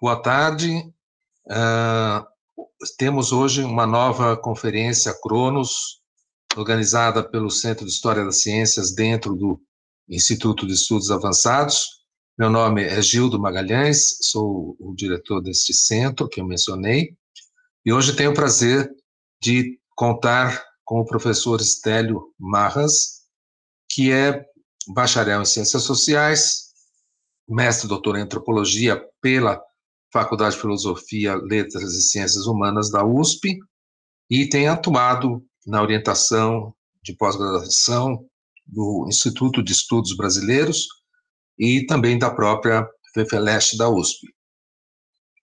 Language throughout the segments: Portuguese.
Boa tarde. Uh, temos hoje uma nova conferência Cronos, organizada pelo Centro de História das Ciências dentro do Instituto de Estudos Avançados. Meu nome é Gildo Magalhães, sou o diretor deste centro que eu mencionei, e hoje tenho o prazer de contar com o professor Estélio Marras, que é bacharel em Ciências Sociais, mestre doutor em Antropologia pela Faculdade de Filosofia, Letras e Ciências Humanas da USP, e tem atuado na orientação de pós-graduação do Instituto de Estudos Brasileiros e também da própria FEFELEST da USP.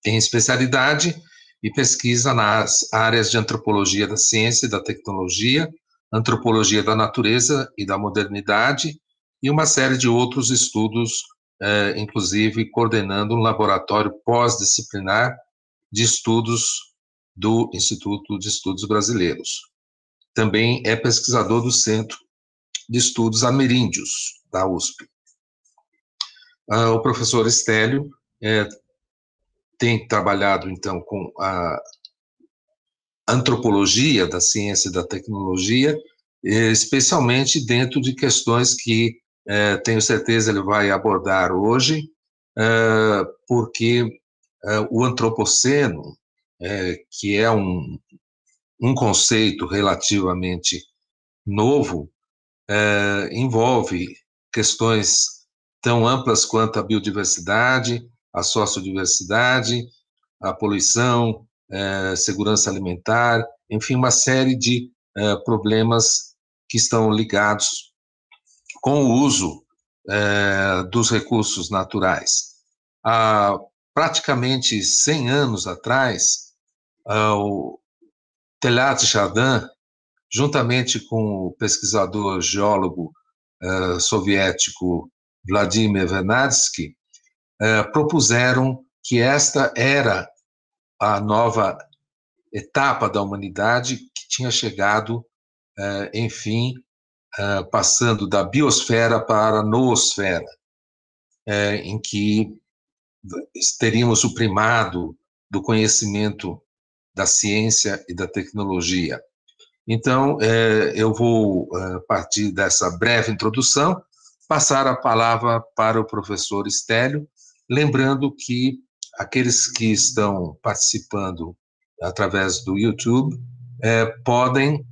Tem especialidade e pesquisa nas áreas de antropologia da ciência e da tecnologia, antropologia da natureza e da modernidade e uma série de outros estudos, eh, inclusive coordenando um laboratório pós-disciplinar de estudos do Instituto de Estudos Brasileiros. Também é pesquisador do Centro de Estudos Ameríndios, da USP. Ah, o professor Estélio é, tem trabalhado, então, com a antropologia da ciência e da tecnologia, especialmente dentro de questões que é, tenho certeza ele vai abordar hoje, é, porque é, o antropoceno, que é um, um conceito relativamente novo, envolve questões tão amplas quanto a biodiversidade, a sociodiversidade, a poluição, segurança alimentar, enfim, uma série de problemas que estão ligados com o uso é, dos recursos naturais. Há praticamente 100 anos atrás, o Teilhard Chardin, juntamente com o pesquisador geólogo soviético Vladimir Vernadsky, eh, propuseram que esta era a nova etapa da humanidade que tinha chegado, eh, enfim, eh, passando da biosfera para a noosfera, em que teríamos o primado do conhecimento da ciência e da tecnologia. Então, eu vou partir dessa breve introdução passar a palavra para o professor Estélio, lembrando que aqueles que estão participando através do YouTube podem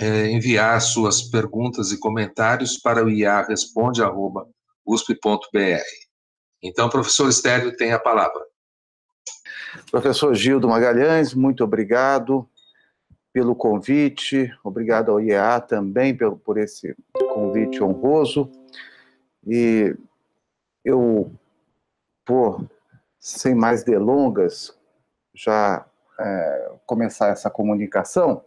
é, enviar suas perguntas e comentários para o iaresponde.usp.br. Então, professor Estélio tem a palavra. Professor Gildo Magalhães, muito obrigado pelo convite, obrigado ao IEA também por, por esse convite honroso. E eu vou, sem mais delongas, já é, começar essa comunicação.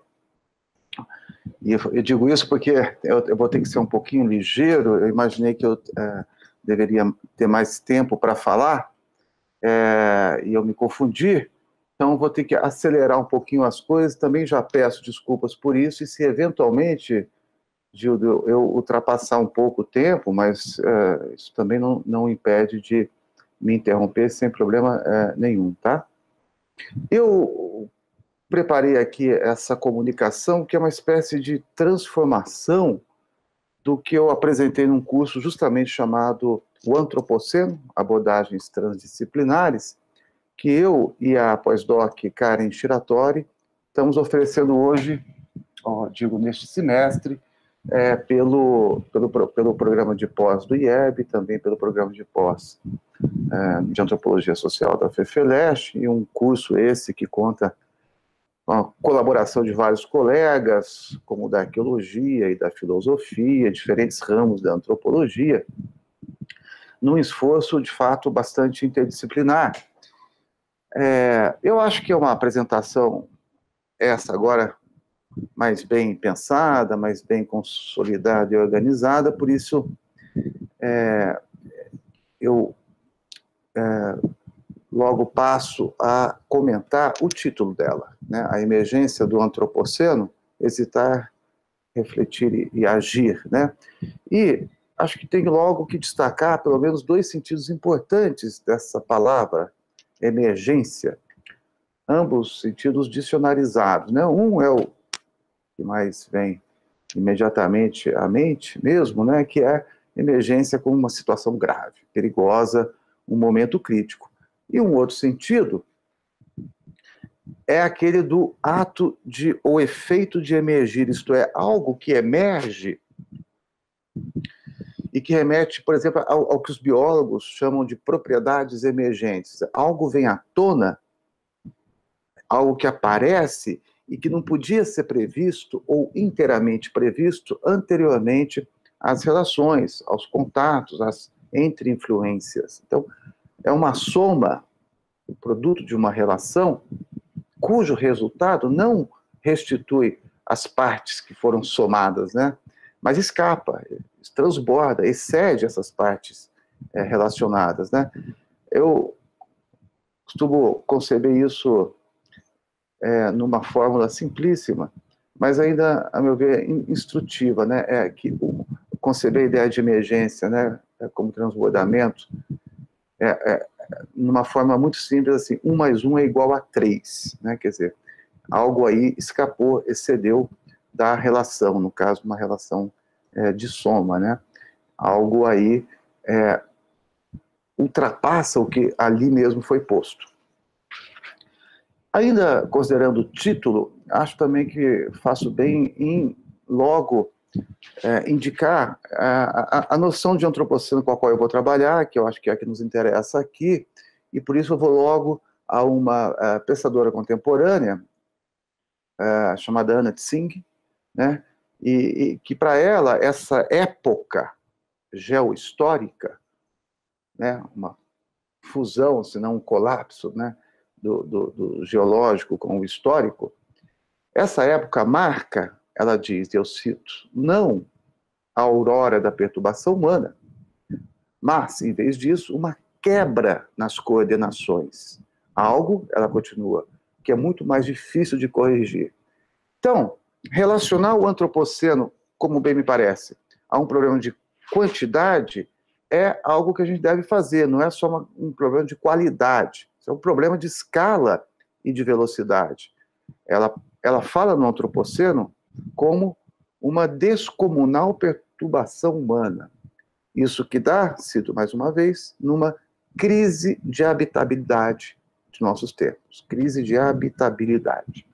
E eu, digo isso porque eu, eu, vou ter que ser um pouquinho ligeiro. Eu imaginei que eu é, deveria ter mais tempo para falar, é, e eu me confundi. Então, vou ter que acelerar um pouquinho as coisas. Também já peço desculpas por isso. E se eventualmente Gildo, eu ultrapassar um pouco o tempo, mas uh, isso também não, não impede de me interromper sem problema uh, nenhum, tá? Eu preparei aqui essa comunicação, que é uma espécie de transformação do que eu apresentei num curso justamente chamado O Antropoceno, Abordagens Transdisciplinares, que eu e a pós-doc Karen Shiratori estamos oferecendo hoje, ó, digo, neste semestre, é, pelo, pelo, pelo programa de pós do IEB, também pelo programa de pós é, de Antropologia Social da FEFELESH, e um curso esse que conta com a colaboração de vários colegas, como da arqueologia e da filosofia, diferentes ramos da antropologia, num esforço, de fato, bastante interdisciplinar. É, eu acho que é uma apresentação, essa agora, mais bem pensada, mais bem consolidada e organizada, por isso é, eu é, logo passo a comentar o título dela, né? A emergência do antropoceno, hesitar, refletir e, e agir, né? E acho que tem logo que destacar pelo menos dois sentidos importantes dessa palavra emergência, ambos sentidos dicionarizados. Né? Um é o que mais vem imediatamente à mente mesmo, né? que é emergência como uma situação grave, perigosa, um momento crítico. E um outro sentido é aquele do ato de ou efeito de emergir, isto é, algo que emerge e que remete, por exemplo, ao, ao, que os biólogos chamam de propriedades emergentes. Algo vem à tona, algo que aparece e que não podia ser previsto ou inteiramente previsto anteriormente às relações, aos contatos, às entre influências. Então, é uma soma, o produto de uma relação cujo resultado não restitui as partes que foram somadas, né? Mas escapa, transborda, excede essas partes é, relacionadas, né? Eu costumo conceber isso é, numa fórmula simplíssima, mas ainda, a meu ver, instrutiva, né? É que conceber a ideia de emergência, né? É como transbordamento, é, é, numa forma muito simples, assim, 1 mais 1 é igual a 3, né? Quer dizer, algo aí escapou, excedeu da relação, no caso, uma relação é, de soma, né? Algo aí é, ultrapassa o que ali mesmo foi posto. Ainda considerando o título, acho também que faço bem em logo é, indicar a, a, a, noção de antropoceno com a qual eu vou trabalhar, que eu acho que é a que nos interessa aqui, e por isso eu vou logo a uma a, pensadora contemporânea, a, chamada Anna Tsing, né, e, e que para ela essa época geohistórica, né, uma fusão, se não um colapso, né, do, do, do geológico com o histórico, essa época marca ela diz, eu cito, não a aurora da perturbação humana, mas, em vez disso, uma quebra nas coordenações. Algo, ela continua, que é muito mais difícil de corrigir. Então, relacionar o antropoceno, como bem me parece, a um problema de quantidade é algo que a gente deve fazer, não é só uma, um problema de qualidade, é um problema de escala e de velocidade. Ela, ela fala no antropoceno como uma descomunal perturbação humana. Isso que dá, cito mais uma vez, numa crise de habitabilidade de nossos tempos, crise de habitabilidade.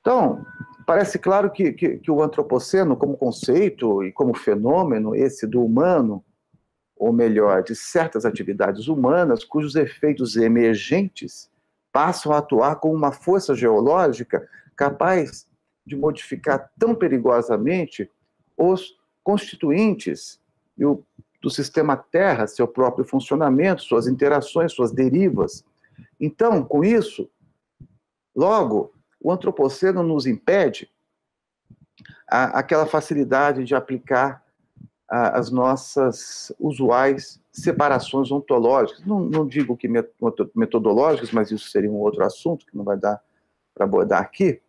Então, parece claro que, que, que, o antropoceno, como conceito e como fenômeno, esse do humano, ou melhor, de certas atividades humanas, cujos efeitos emergentes passam a atuar como uma força geológica capaz de modificar tão perigosamente os constituintes do sistema Terra, seu próprio funcionamento, suas interações, suas derivas. Então, com isso, logo, o antropoceno nos impede a, aquela facilidade de aplicar a, as nossas usuais separações ontológicas. Não, não digo que metodológicas, mas isso seria um outro assunto que não vai dar para abordar aqui.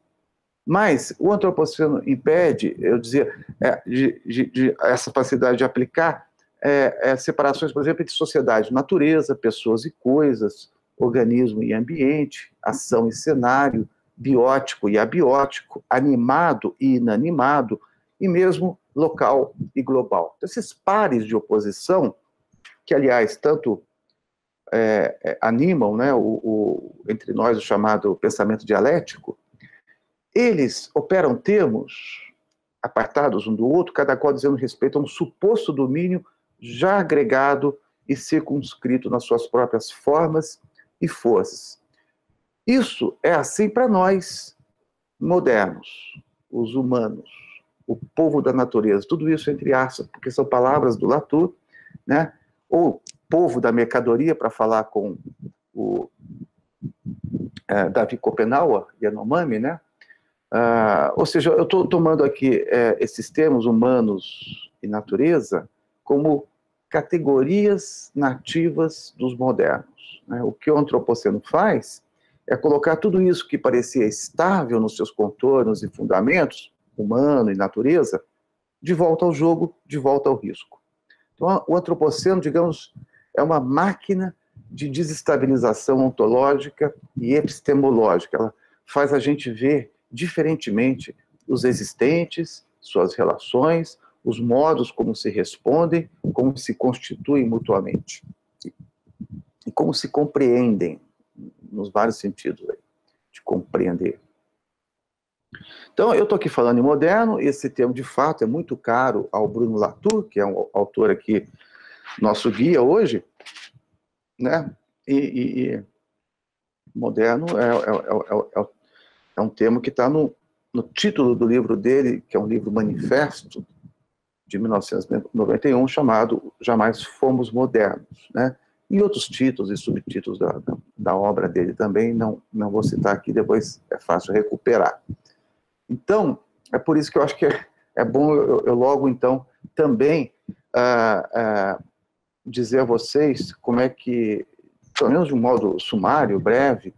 Mas o antropoceno impede, eu dizia, é, de, de, de, essa facilidade de aplicar é, é, separações, por exemplo, entre sociedade, natureza, pessoas e coisas, organismo e ambiente, ação e cenário, biótico e abiótico, animado e inanimado, e mesmo local e global. Então, esses pares de oposição, que aliás tanto é, é animam né, o, o, entre nós o chamado pensamento dialético, eles operam termos apartados um do outro, cada qual dizendo respeito a um suposto domínio já agregado e circunscrito nas suas próprias formas e forças. Isso é assim para nós, modernos, os humanos, o povo da natureza, tudo isso entre aspas, porque são palavras do Latour, né? ou povo da mercadoria, para falar com o é, Davi Kopenhauer, Yanomami, né? Ah, ou seja, eu estou tomando aqui é, esses termos humanos e natureza como categorias nativas dos modernos. Né? O que o antropoceno faz é colocar tudo isso que parecia estável nos seus contornos e fundamentos, humano e natureza, de volta ao jogo, de volta ao risco. Então, o antropoceno, digamos, é uma máquina de desestabilização ontológica e epistemológica. Ela faz a gente ver diferentemente os existentes, suas relações, os modos como se respondem, como se constituem mutuamente e como se compreendem nos vários sentidos aí, de compreender. Então, eu estou aqui falando em moderno, esse termo de fato é muito caro ao Bruno Latour, que é um autor aqui, nosso guia hoje, né? E, e, e moderno é, é, é, é, um termo que está no, no título do livro dele, que é um livro manifesto, de 1991, chamado Jamais Fomos Modernos, né? E outros títulos e subtítulos da, da, da, obra dele também, não, não vou citar aqui, depois é fácil recuperar. Então, é por isso que eu acho que é, é bom eu, eu, logo, então, também ah, ah, dizer a vocês como é que, pelo menos de um modo sumário, breve,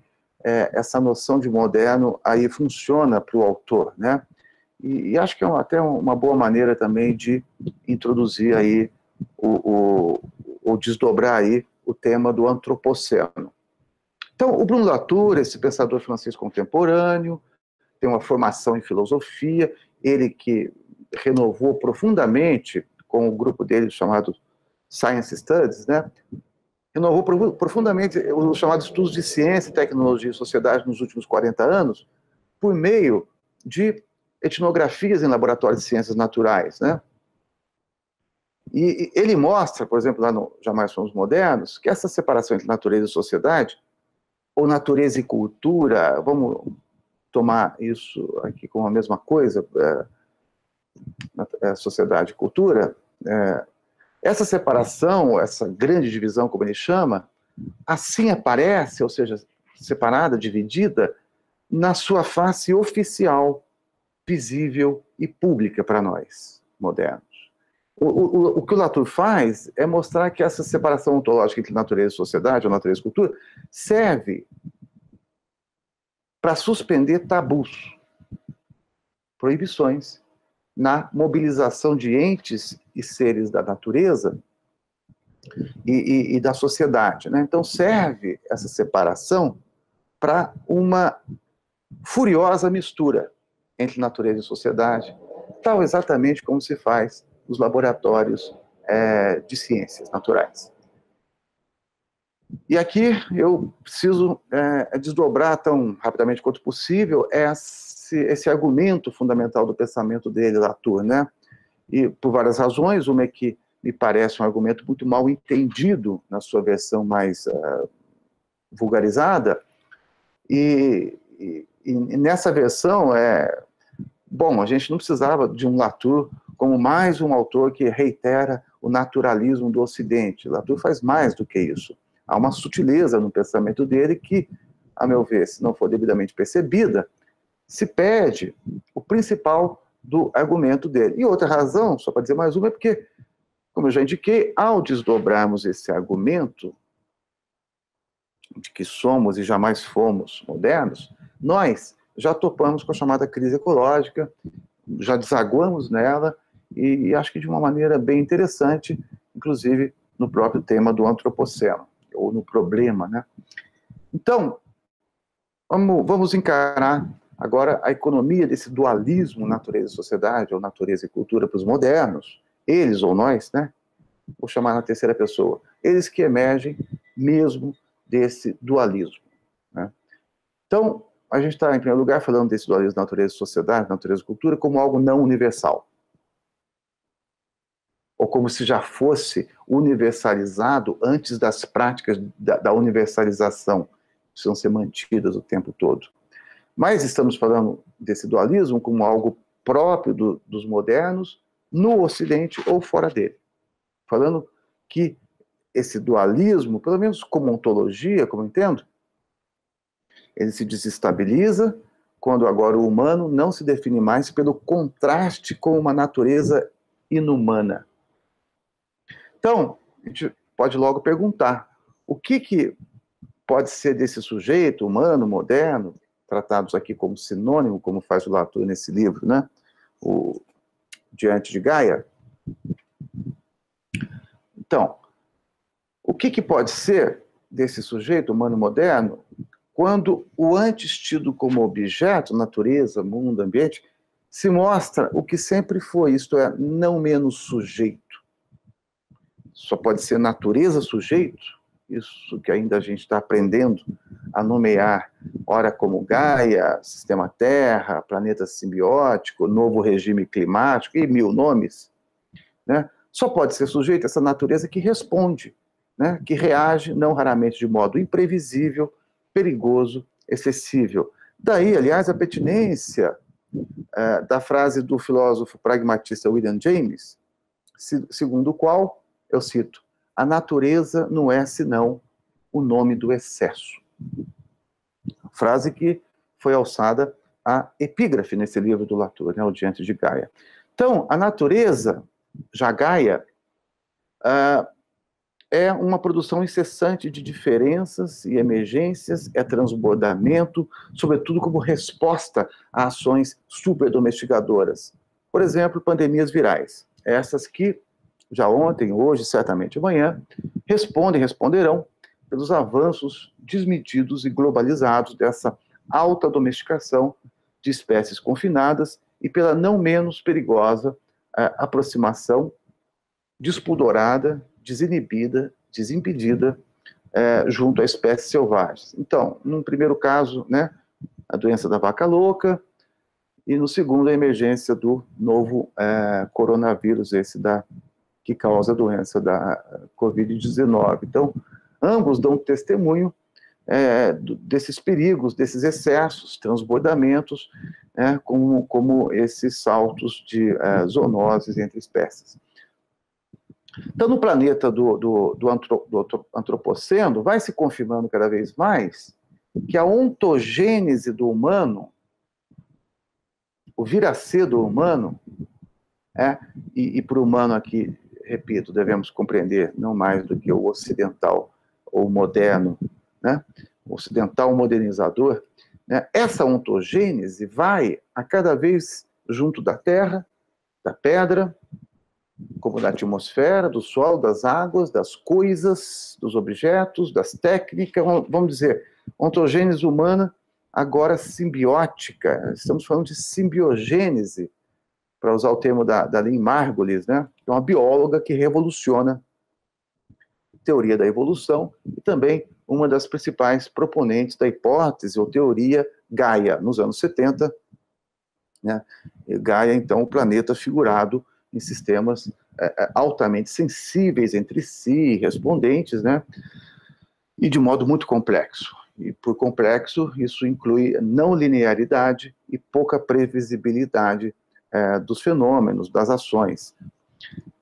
é, essa noção de moderno aí funciona para o autor, né? E, e, acho que é até uma boa maneira também de introduzir aí o, o, o desdobrar aí o tema do antropoceno. Então, o Bruno Latour, esse pensador francês contemporâneo, tem uma formação em filosofia, ele que renovou profundamente com o grupo dele chamado Science Studies, né? Renovou profundamente os chamados estudos de ciência, tecnologia e sociedade nos últimos 40 anos, por meio de etnografias em laboratórios de ciências naturais, né? E ele mostra, por exemplo, lá no Jamais Somos Modernos, que essa separação entre natureza e sociedade, ou natureza e cultura, vamos tomar isso aqui como a mesma coisa, é, é, sociedade e cultura, é, essa separação, essa grande divisão, como ele chama, assim aparece, ou seja, separada, dividida, na sua face oficial, visível e pública para nós, modernos. O, o, o, que o Latour faz é mostrar que essa separação ontológica entre natureza e sociedade, ou natureza e cultura, serve para suspender tabus, proibições, na mobilização de entes e seres da natureza e, e, e da sociedade. Né? Então, serve essa separação para uma furiosa mistura entre natureza e sociedade, tal exatamente como se faz nos laboratórios é, de ciências naturais. E aqui eu preciso é, desdobrar tão rapidamente quanto possível esse, esse, argumento fundamental do pensamento dele, Latour, né? E por várias razões, uma é que me parece um argumento muito mal entendido na sua versão mais uh, vulgarizada, e, e, e, nessa versão é Bom, a gente não precisava de um Latour como mais um autor que reitera o naturalismo do Ocidente. Latour faz mais do que isso. Há uma sutileza no pensamento dele que, a meu ver, se não for devidamente percebida, se perde o principal do argumento dele. E outra razão, só para dizer mais uma, é porque, como eu já indiquei, ao desdobrarmos esse argumento de que somos e jamais fomos modernos, nós já topamos com a chamada crise ecológica, já desaguamos nela, e, e acho que de uma maneira bem interessante, inclusive no próprio tema do antropoceno, ou no problema, né? Então, vamos, vamos encarar agora a economia desse dualismo natureza e sociedade, ou natureza e cultura para os modernos, eles ou nós, né? Vou chamar na terceira pessoa. Eles que emergem mesmo desse dualismo. Né? Então, a gente está, em primeiro lugar, falando desse dualismo natureza e sociedade, natureza e cultura, como algo não universal. Ou como se já fosse universalizado antes das práticas da, da universalização, que precisam ser mantidas o tempo todo. Mas estamos falando desse dualismo como algo próprio do, dos modernos, no Ocidente ou fora dele. Falando que esse dualismo, pelo menos como ontologia, como entendo, ele se desestabiliza quando agora o humano não se define mais pelo contraste com uma natureza inumana. Então, a gente pode logo perguntar: o que, que pode ser desse sujeito humano, moderno, tratados aqui como sinônimo, como faz o Latour nesse livro, né? O Diante de Gaia? Então, o que, que pode ser desse sujeito humano moderno quando o antes tido como objeto, natureza, mundo, ambiente, se mostra o que sempre foi, isto é, não menos sujeito. Só pode ser natureza sujeito, isso que ainda a gente está aprendendo a nomear, ora como Gaia, sistema Terra, planeta simbiótico, novo regime climático e mil nomes, né? Só pode ser sujeito a essa natureza que responde, né? que reage, não raramente de modo imprevisível, perigoso, excessível. Daí, aliás, a pertinência é, da frase do filósofo pragmatista William James, segundo o qual, eu cito, a natureza não é senão o nome do excesso. Frase que foi alçada a epígrafe nesse livro do Latour, né, o Diante de Gaia. Então, a natureza, já Gaia, uh, é uma produção incessante de diferenças e emergências, é transbordamento, sobretudo como resposta a ações superdomesticadoras. Por exemplo, pandemias virais. Essas que, já ontem, hoje, certamente amanhã, respondem, responderão pelos avanços desmedidos e globalizados dessa alta domesticação de espécies confinadas e pela não menos perigosa eh, aproximação despudorada desinibida, desimpedida, é, junto a espécies selvagens. Então, num primeiro caso, né, a doença da vaca louca, e no segundo, a emergência do novo é, coronavírus, esse da, que causa a doença da Covid-19. Então, ambos dão testemunho é, desses perigos, desses excessos, transbordamentos, é, como, como esses saltos de é, zoonoses entre espécies. Então, no planeta do, do, do, antro, do antropoceno, vai se confirmando cada vez mais que a ontogênese do humano, o vir a ser do humano, é, e, e para o humano aqui, repito, devemos compreender não mais do que o ocidental ou moderno, né, ocidental modernizador, né, essa ontogênese vai a cada vez junto da terra, da pedra, como da atmosfera, do sol, das águas, das coisas, dos objetos, das técnicas, vamos dizer, ontogênese humana, agora simbiótica. Estamos falando de simbiogênese, para usar o termo da, da Lynn Margulis, né? é uma bióloga que revoluciona teoria da evolução e também uma das principais proponentes da hipótese ou teoria Gaia, nos anos 70. Né? Gaia, então, o planeta figurado em sistemas é, é, altamente sensíveis entre si, respondentes, né? E de modo muito complexo. E por complexo, isso inclui não linearidade e pouca previsibilidade é, dos fenômenos, das ações.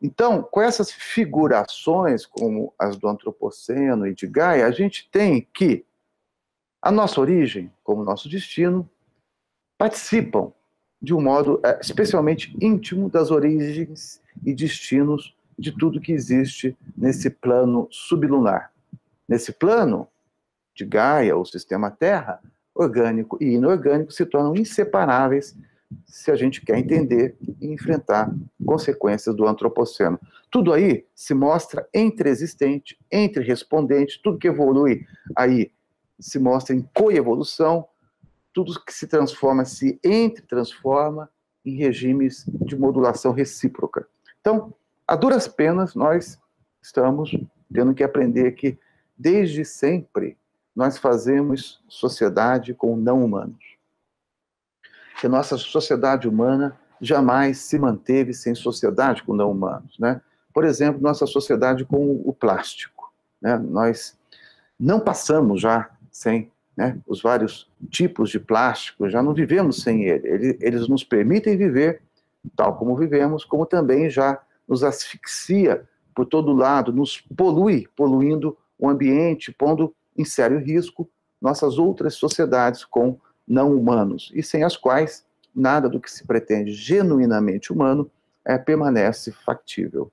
Então, com essas figurações, como as do Antropoceno e de Gaia, a gente tem que a nossa origem, como nosso destino, participam de um modo é, especialmente íntimo das origens e destinos de tudo que existe nesse plano sublunar. Nesse plano de Gaia, o sistema Terra, orgânico e inorgânico se tornam inseparáveis se a gente quer entender e enfrentar consequências do antropoceno. Tudo aí se mostra entre existente, entre respondente, tudo que evolui aí se mostra em coevolução, tudo que se transforma se entre transforma em regimes de modulação recíproca. Então, a duras penas, nós estamos tendo que aprender que, desde sempre, nós fazemos sociedade com não humanos. Que nossa sociedade humana jamais se manteve sem sociedade com não humanos. Né? Por exemplo, nossa sociedade com o plástico. Né? Nós não passamos já sem né, os vários tipos de plástico, já não vivemos sem ele. Eles nos permitem viver tal como vivemos, como também já nos asfixia por todo lado, nos polui, poluindo o ambiente, pondo em sério risco nossas outras sociedades com não humanos, e sem as quais nada do que se pretende genuinamente humano é, permanece factível.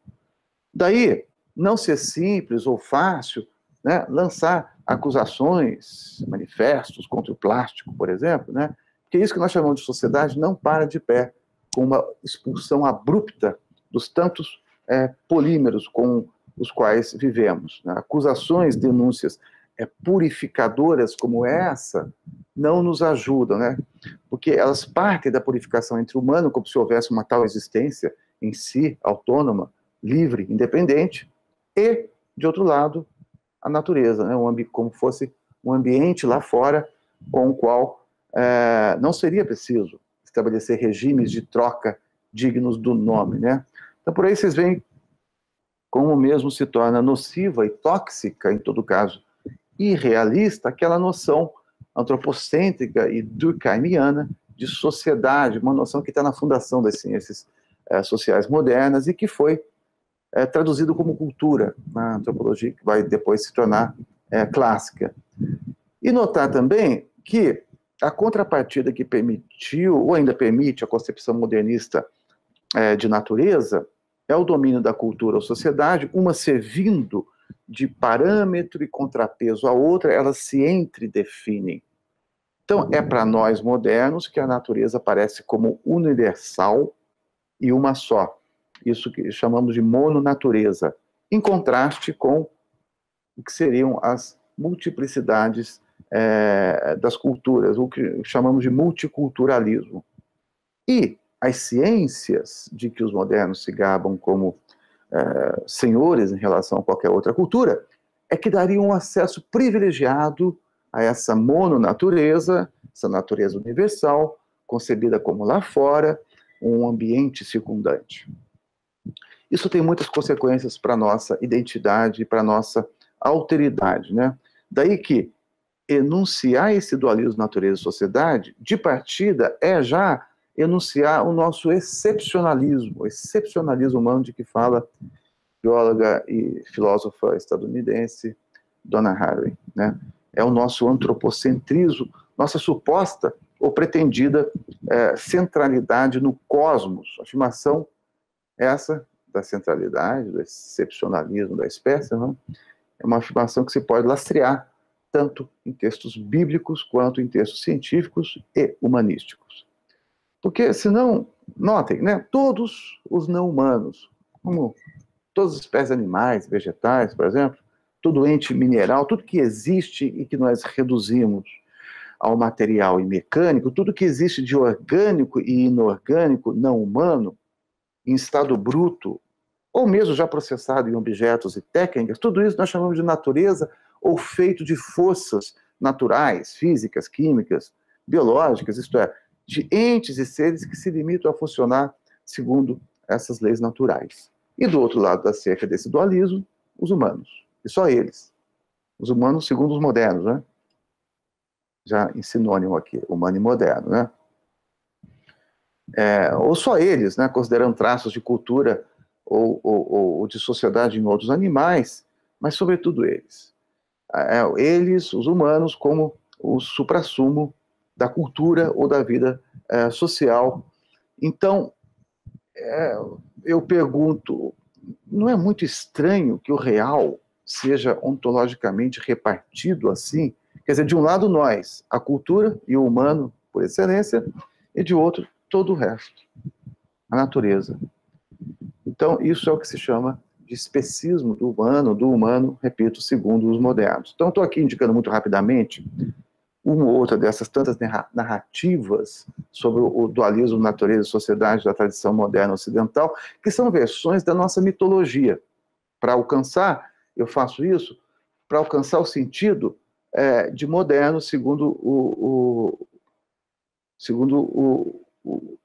Daí, não ser simples ou fácil né, lançar acusações, manifestos contra o plástico, por exemplo, né? Porque isso que nós chamamos de sociedade não para de pé, com uma expulsão abrupta dos tantos é, polímeros com os quais vivemos. Né? Acusações, denúncias é, purificadoras como essa não nos ajudam, né? Porque elas partem da purificação entre humano, como se houvesse uma tal existência em si, autônoma, livre, independente, e, de outro lado, a natureza, né? Um como fosse um ambiente lá fora com o qual é, não seria preciso estabelecer regimes de troca dignos do nome, né? Então, por aí vocês veem como mesmo se torna nociva e tóxica, em todo caso, irrealista, aquela noção antropocêntrica e durkheimiana de sociedade, uma noção que está na fundação das ciências é, sociais modernas e que foi é, traduzido como cultura na antropologia, que vai depois se tornar é, clássica. E notar também que a contrapartida que permitiu, ou ainda permite, a concepção modernista de natureza é o domínio da cultura ou sociedade, uma servindo de parâmetro e contrapeso à outra, elas se entredefinem. Então, é para nós modernos que a natureza aparece como universal e uma só. Isso que chamamos de mononatureza, em contraste com o que seriam as multiplicidades é, das culturas, o que chamamos de multiculturalismo. E as ciências de que os modernos se gabam como é, senhores em relação a qualquer outra cultura, é que dariam um acesso privilegiado a essa mononatureza, essa natureza universal, concebida como lá fora, um ambiente circundante. Isso tem muitas consequências para a nossa identidade e para a nossa alteridade. Né? Daí que enunciar esse dualismo natureza-sociedade, de partida, é já enunciar o nosso excepcionalismo, o excepcionalismo humano de que fala bióloga e filósofa estadunidense Donna Haraway. Né? É o nosso antropocentrismo, nossa suposta ou pretendida é, centralidade no cosmos. afirmação essa da centralidade, do excepcionalismo da espécie, não? é uma afirmação que se pode lastrear tanto em textos bíblicos quanto em textos científicos e humanísticos. Porque, senão, notem, né, todos os não humanos, como todas as espécies animais, vegetais, por exemplo, todo ente mineral, tudo que existe e que nós reduzimos ao material e mecânico, tudo que existe de orgânico e inorgânico, não humano, em estado bruto, ou mesmo já processado em objetos e técnicas, tudo isso nós chamamos de natureza ou feito de forças naturais, físicas, químicas, biológicas, isto é, de entes e seres que se limitam a funcionar segundo essas leis naturais. E do outro lado da cerca desse dualismo, os humanos. E só eles. Os humanos segundo os modernos, né? Já em sinônimo aqui, humano e moderno, né? É, ou só eles, né, considerando traços de cultura ou, ou, ou de sociedade em outros animais, mas sobretudo eles. É, eles, os humanos, como o suprassumo da cultura ou da vida é, social. Então, é, eu pergunto, não é muito estranho que o real seja ontologicamente repartido assim? Quer dizer, de um lado nós, a cultura e o humano por excelência, e de outro, todo o resto, a natureza. Então, isso é o que se chama de especismo do humano, do humano, repito, segundo os modernos. Então, estou aqui indicando muito rapidamente uma ou outra dessas tantas narrativas sobre o dualismo natureza e sociedade da tradição moderna ocidental, que são versões da nossa mitologia. Para alcançar, eu faço isso, para alcançar o sentido é, de moderno segundo o, o segundo o, o,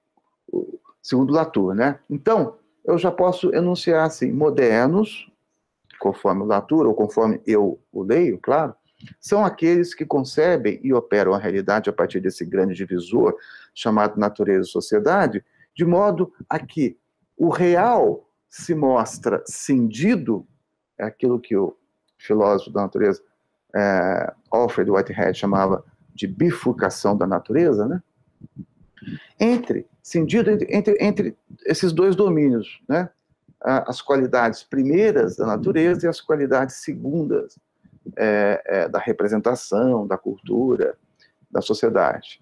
segundo Latour, né? Então, eu já posso enunciar assim, modernos, conforme o Latour, ou conforme eu o leio, claro, são aqueles que concebem e operam a realidade a partir desse grande divisor chamado natureza e sociedade, de modo a que o real se mostra cindido, é aquilo que o filósofo da natureza é, Alfred Whitehead chamava de bifurcação da natureza, né? Entre, cindido entre, entre, esses dois domínios, né? As qualidades primeiras da natureza e as qualidades segundas é, é, da representação, da cultura, da sociedade.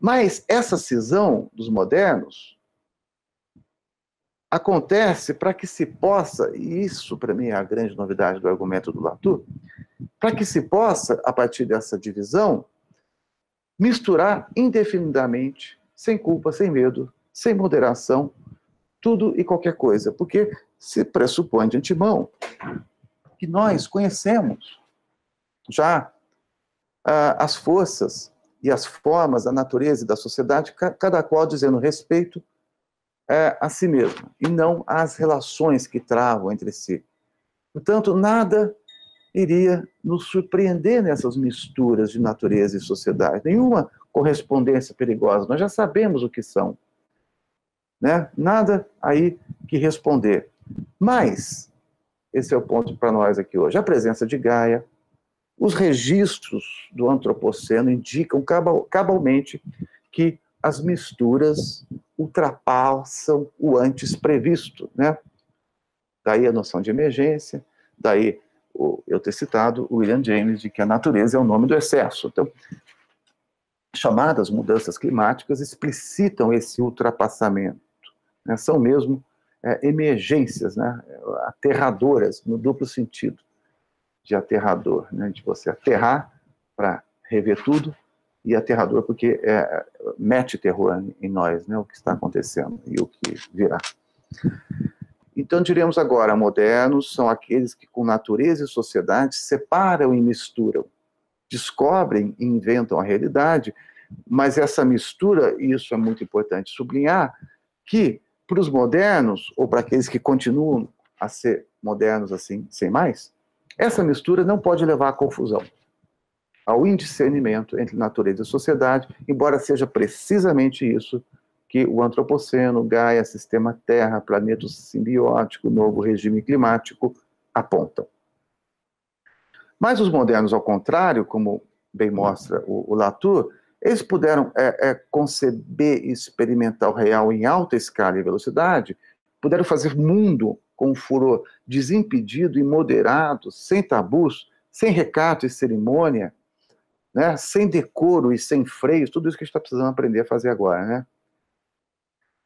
Mas essa cisão dos modernos acontece para que se possa, e isso para mim é a grande novidade do argumento do Latour, para que se possa, a partir dessa divisão, misturar indefinidamente, sem culpa, sem medo, sem moderação, tudo e qualquer coisa, porque se pressupõe de antemão que nós conhecemos já ah, as forças e as formas da natureza e da sociedade, cada qual dizendo respeito é, a si mesmo, e não às relações que travam entre si. Portanto, nada iria nos surpreender nessas misturas de natureza e sociedade, nenhuma correspondência perigosa, nós já sabemos o que são. Né? Nada aí que responder. Mas, esse é o ponto para nós aqui hoje, a presença de Gaia, os registros do antropoceno indicam cabalmente que as misturas ultrapassam o antes previsto, né? Daí a noção de emergência, daí eu ter citado o William James de que a natureza é o nome do excesso. Então, chamadas mudanças climáticas explicitam esse ultrapassamento, né? são mesmo é, emergências, né? aterradoras, no duplo sentido de aterrador, né? de você aterrar para rever tudo, e aterrador porque é, mete terror em nós, né, o que está acontecendo e o que virá. Então, diremos agora, modernos são aqueles que com natureza e sociedade separam e misturam, descobrem e inventam a realidade, mas essa mistura, e isso é muito importante sublinhar, que para os modernos, ou para aqueles que continuam a ser modernos assim, sem mais, essa mistura não pode levar à confusão ao indiscernimento entre natureza e sociedade, embora seja precisamente isso que o antropoceno, Gaia, sistema Terra, planeta simbiótico, novo regime climático apontam. Mas os modernos, ao contrário, como bem mostra o, o Latour, eles puderam é, é, conceber e experimentar o real em alta escala e velocidade, puderam fazer mundo com um furor desimpedido e moderado, sem tabus, sem recato e cerimônia, né? sem decoro e sem freios, tudo isso que a gente está precisando aprender a fazer agora. Né?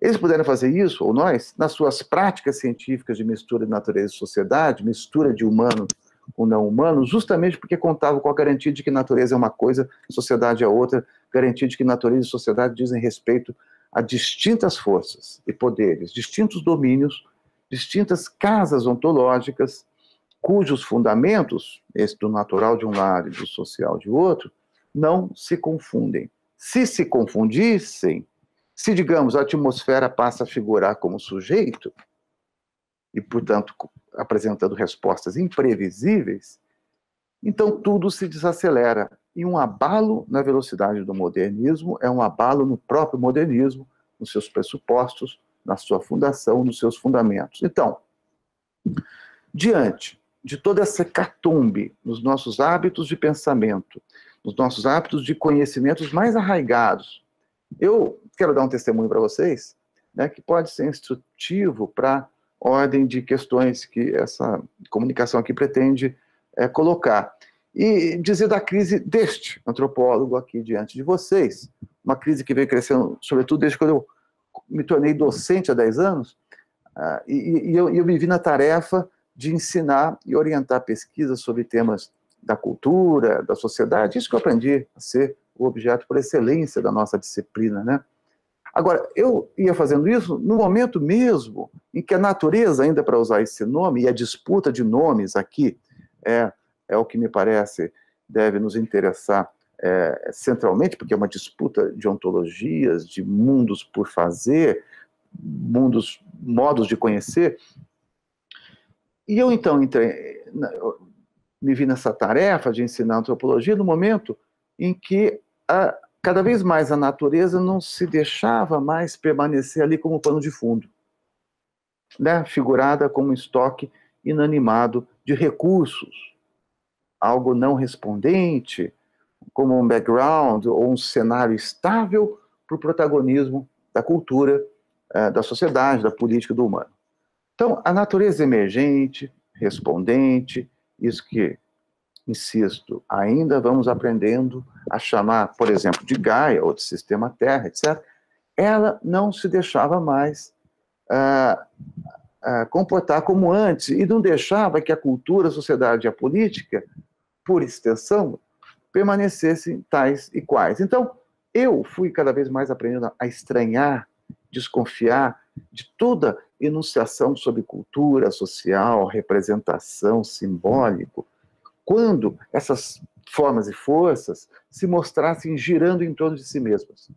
Eles puderam fazer isso, ou nós, nas suas práticas científicas de mistura de natureza e sociedade, mistura de humano com não humano, justamente porque contavam com a garantia de que natureza é uma coisa, sociedade é outra, garantia de que natureza e sociedade dizem respeito a distintas forças e poderes, distintos domínios, distintas casas ontológicas, cujos fundamentos, esse do natural de um lado e do social de outro, não se confundem. Se se confundissem, se, digamos, a atmosfera passa a figurar como sujeito, e, portanto, apresentando respostas imprevisíveis, então tudo se desacelera. E um abalo na velocidade do modernismo é um abalo no próprio modernismo, nos seus pressupostos, na sua fundação, nos seus fundamentos. Então, diante de toda essa catumbe nos nossos hábitos de pensamento, nos nossos hábitos de conhecimentos mais arraigados. Eu quero dar um testemunho para vocês, né, que pode ser instrutivo para ordem de questões que essa comunicação aqui pretende é, colocar. E dizer da crise deste antropólogo aqui diante de vocês, uma crise que veio crescendo, sobretudo desde quando eu me tornei docente há 10 anos, e, e eu, eu me vi na tarefa de ensinar e orientar pesquisas sobre temas da cultura, da sociedade, isso que eu aprendi a ser o objeto por excelência da nossa disciplina, né? Agora, eu ia fazendo isso no momento mesmo em que a natureza, ainda para usar esse nome, e a disputa de nomes aqui é, é o que me parece deve nos interessar é, centralmente, porque é uma disputa de ontologias, de mundos por fazer, mundos, modos de conhecer. E eu então entrei, me vi nessa tarefa de ensinar antropologia no momento em que a, cada vez mais a natureza não se deixava mais permanecer ali como pano de fundo, né? figurada como um estoque inanimado de recursos, algo não respondente, como um background ou um cenário estável para o protagonismo da cultura, eh, da sociedade, da política do humano. Então, a natureza emergente, respondente, isso que, insisto, ainda vamos aprendendo a chamar, por exemplo, de Gaia ou de sistema Terra, etc., ela não se deixava mais uh, uh, comportar como antes e não deixava que a cultura, a sociedade e a política por extensão, permanecessem tais e quais. Então, eu fui cada vez mais aprendendo a estranhar, desconfiar de toda enunciação sobre cultura social, representação, simbólico, quando essas formas e forças se mostrassem girando em torno de si mesmas,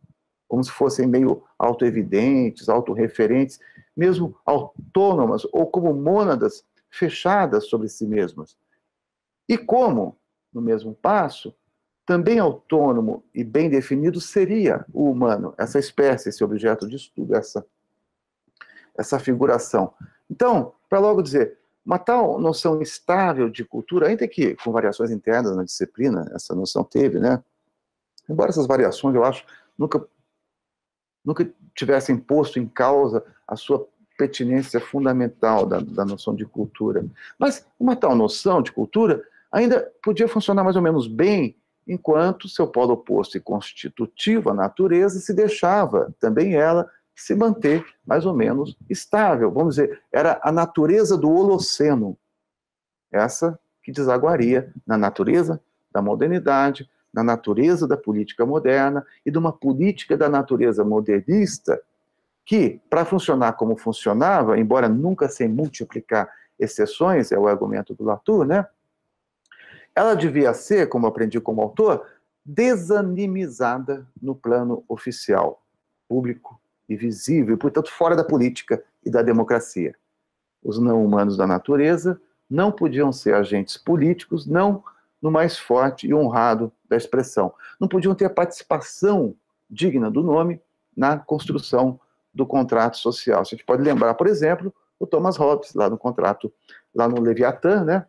como se fossem meio autoevidentes, autorreferentes, mesmo autônomas ou como mônadas fechadas sobre si mesmas. E como, no mesmo passo, também autônomo e bem definido seria o humano, essa espécie, esse objeto de estudo, essa, essa figuração. Então, para logo dizer, uma tal noção estável de cultura, ainda que com variações internas na disciplina, essa noção teve, né? Embora essas variações, eu acho, nunca, nunca tivessem posto em causa a sua pertinência fundamental da, da noção de cultura. Mas uma tal noção de cultura ainda podia funcionar mais ou menos bem enquanto seu polo oposto e constitutivo, a natureza, se deixava também ela se manter mais ou menos estável. Vamos dizer, era a natureza do Holoceno, essa que desaguaria na natureza da modernidade, na natureza da política moderna e de uma política da natureza modernista que, para funcionar como funcionava, embora nunca sem multiplicar exceções, é o argumento do Latour, né? Ela devia ser, como aprendi como autor, desanimizada no plano oficial, público e visível, e, portanto, fora da política e da democracia. Os não humanos da natureza não podiam ser agentes políticos, não no mais forte e honrado da expressão. Não podiam ter a participação digna do nome na construção do contrato social. A gente pode lembrar, por exemplo, o Thomas Hobbes, lá no contrato, lá no Leviatã, né?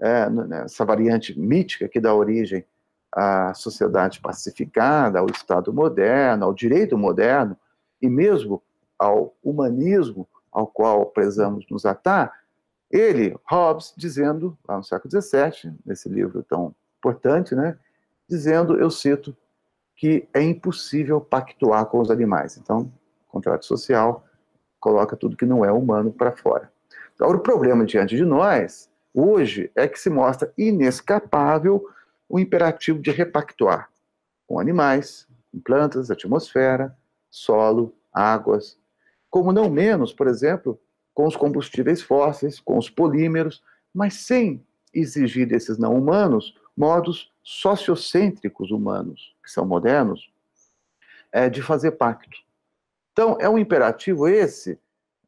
É, essa variante mítica que dá origem à sociedade pacificada, ao Estado moderno, ao direito moderno e mesmo ao humanismo ao qual prezamos nos atar, ele, Hobbes, dizendo, lá no século XVII, nesse livro tão importante, né, dizendo, eu cito, que é impossível pactuar com os animais. Então, contrato social coloca tudo que não é humano para fora. Agora, o problema diante de nós hoje é que se mostra inescapável o imperativo de repactuar com animais, com plantas, atmosfera, solo, águas, como não menos, por exemplo, com os combustíveis fósseis, com os polímeros, mas sem exigir desses não humanos modos sociocêntricos humanos, que são modernos, é, de fazer pacto. Então, é um imperativo esse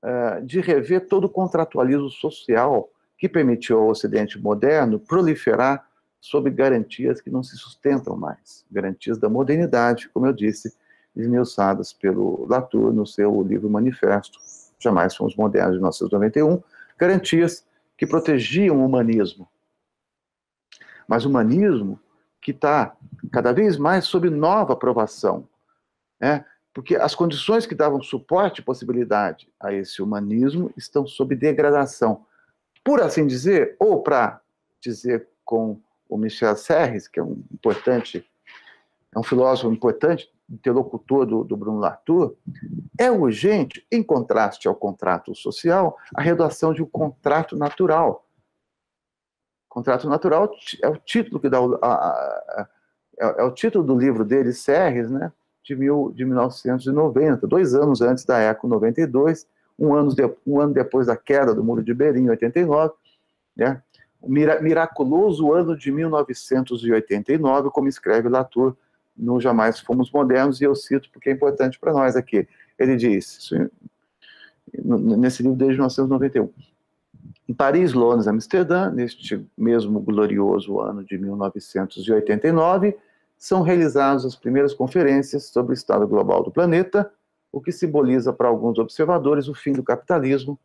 é, de rever todo o contratualismo social que permitiu ao Ocidente moderno proliferar sob garantias que não se sustentam mais, garantias da modernidade, como eu disse, esmiuçadas pelo Latour no seu livro Manifesto, Jamais Fomos Modernos, de 1991, garantias que protegiam o humanismo. Mas o humanismo que está cada vez mais sob nova aprovação, né? porque as condições que davam suporte e possibilidade a esse humanismo estão sob degradação por assim dizer, ou para dizer com o Michel Serres, que é um importante, é um filósofo importante, interlocutor do, do Bruno Latour, é urgente, em contraste ao contrato social, a redação de um contrato natural. Contrato natural é o título que dá a, a, é, é, o título do livro dele, Serres, né, de, mil, de 1990, dois anos antes da ECO 92, um ano, de, um ano depois da queda do Muro de Berlim, em 89, né? o miraculoso ano de 1989, como escreve Latour no Jamais Fomos Modernos, e eu cito porque é importante para nós aqui. Ele diz, isso, nesse livro desde 1991, em Paris, Londres, Amsterdã, neste mesmo glorioso ano de 1989, são realizadas as primeiras conferências sobre o estado global do planeta, o que simboliza para alguns observadores o fim do capitalismo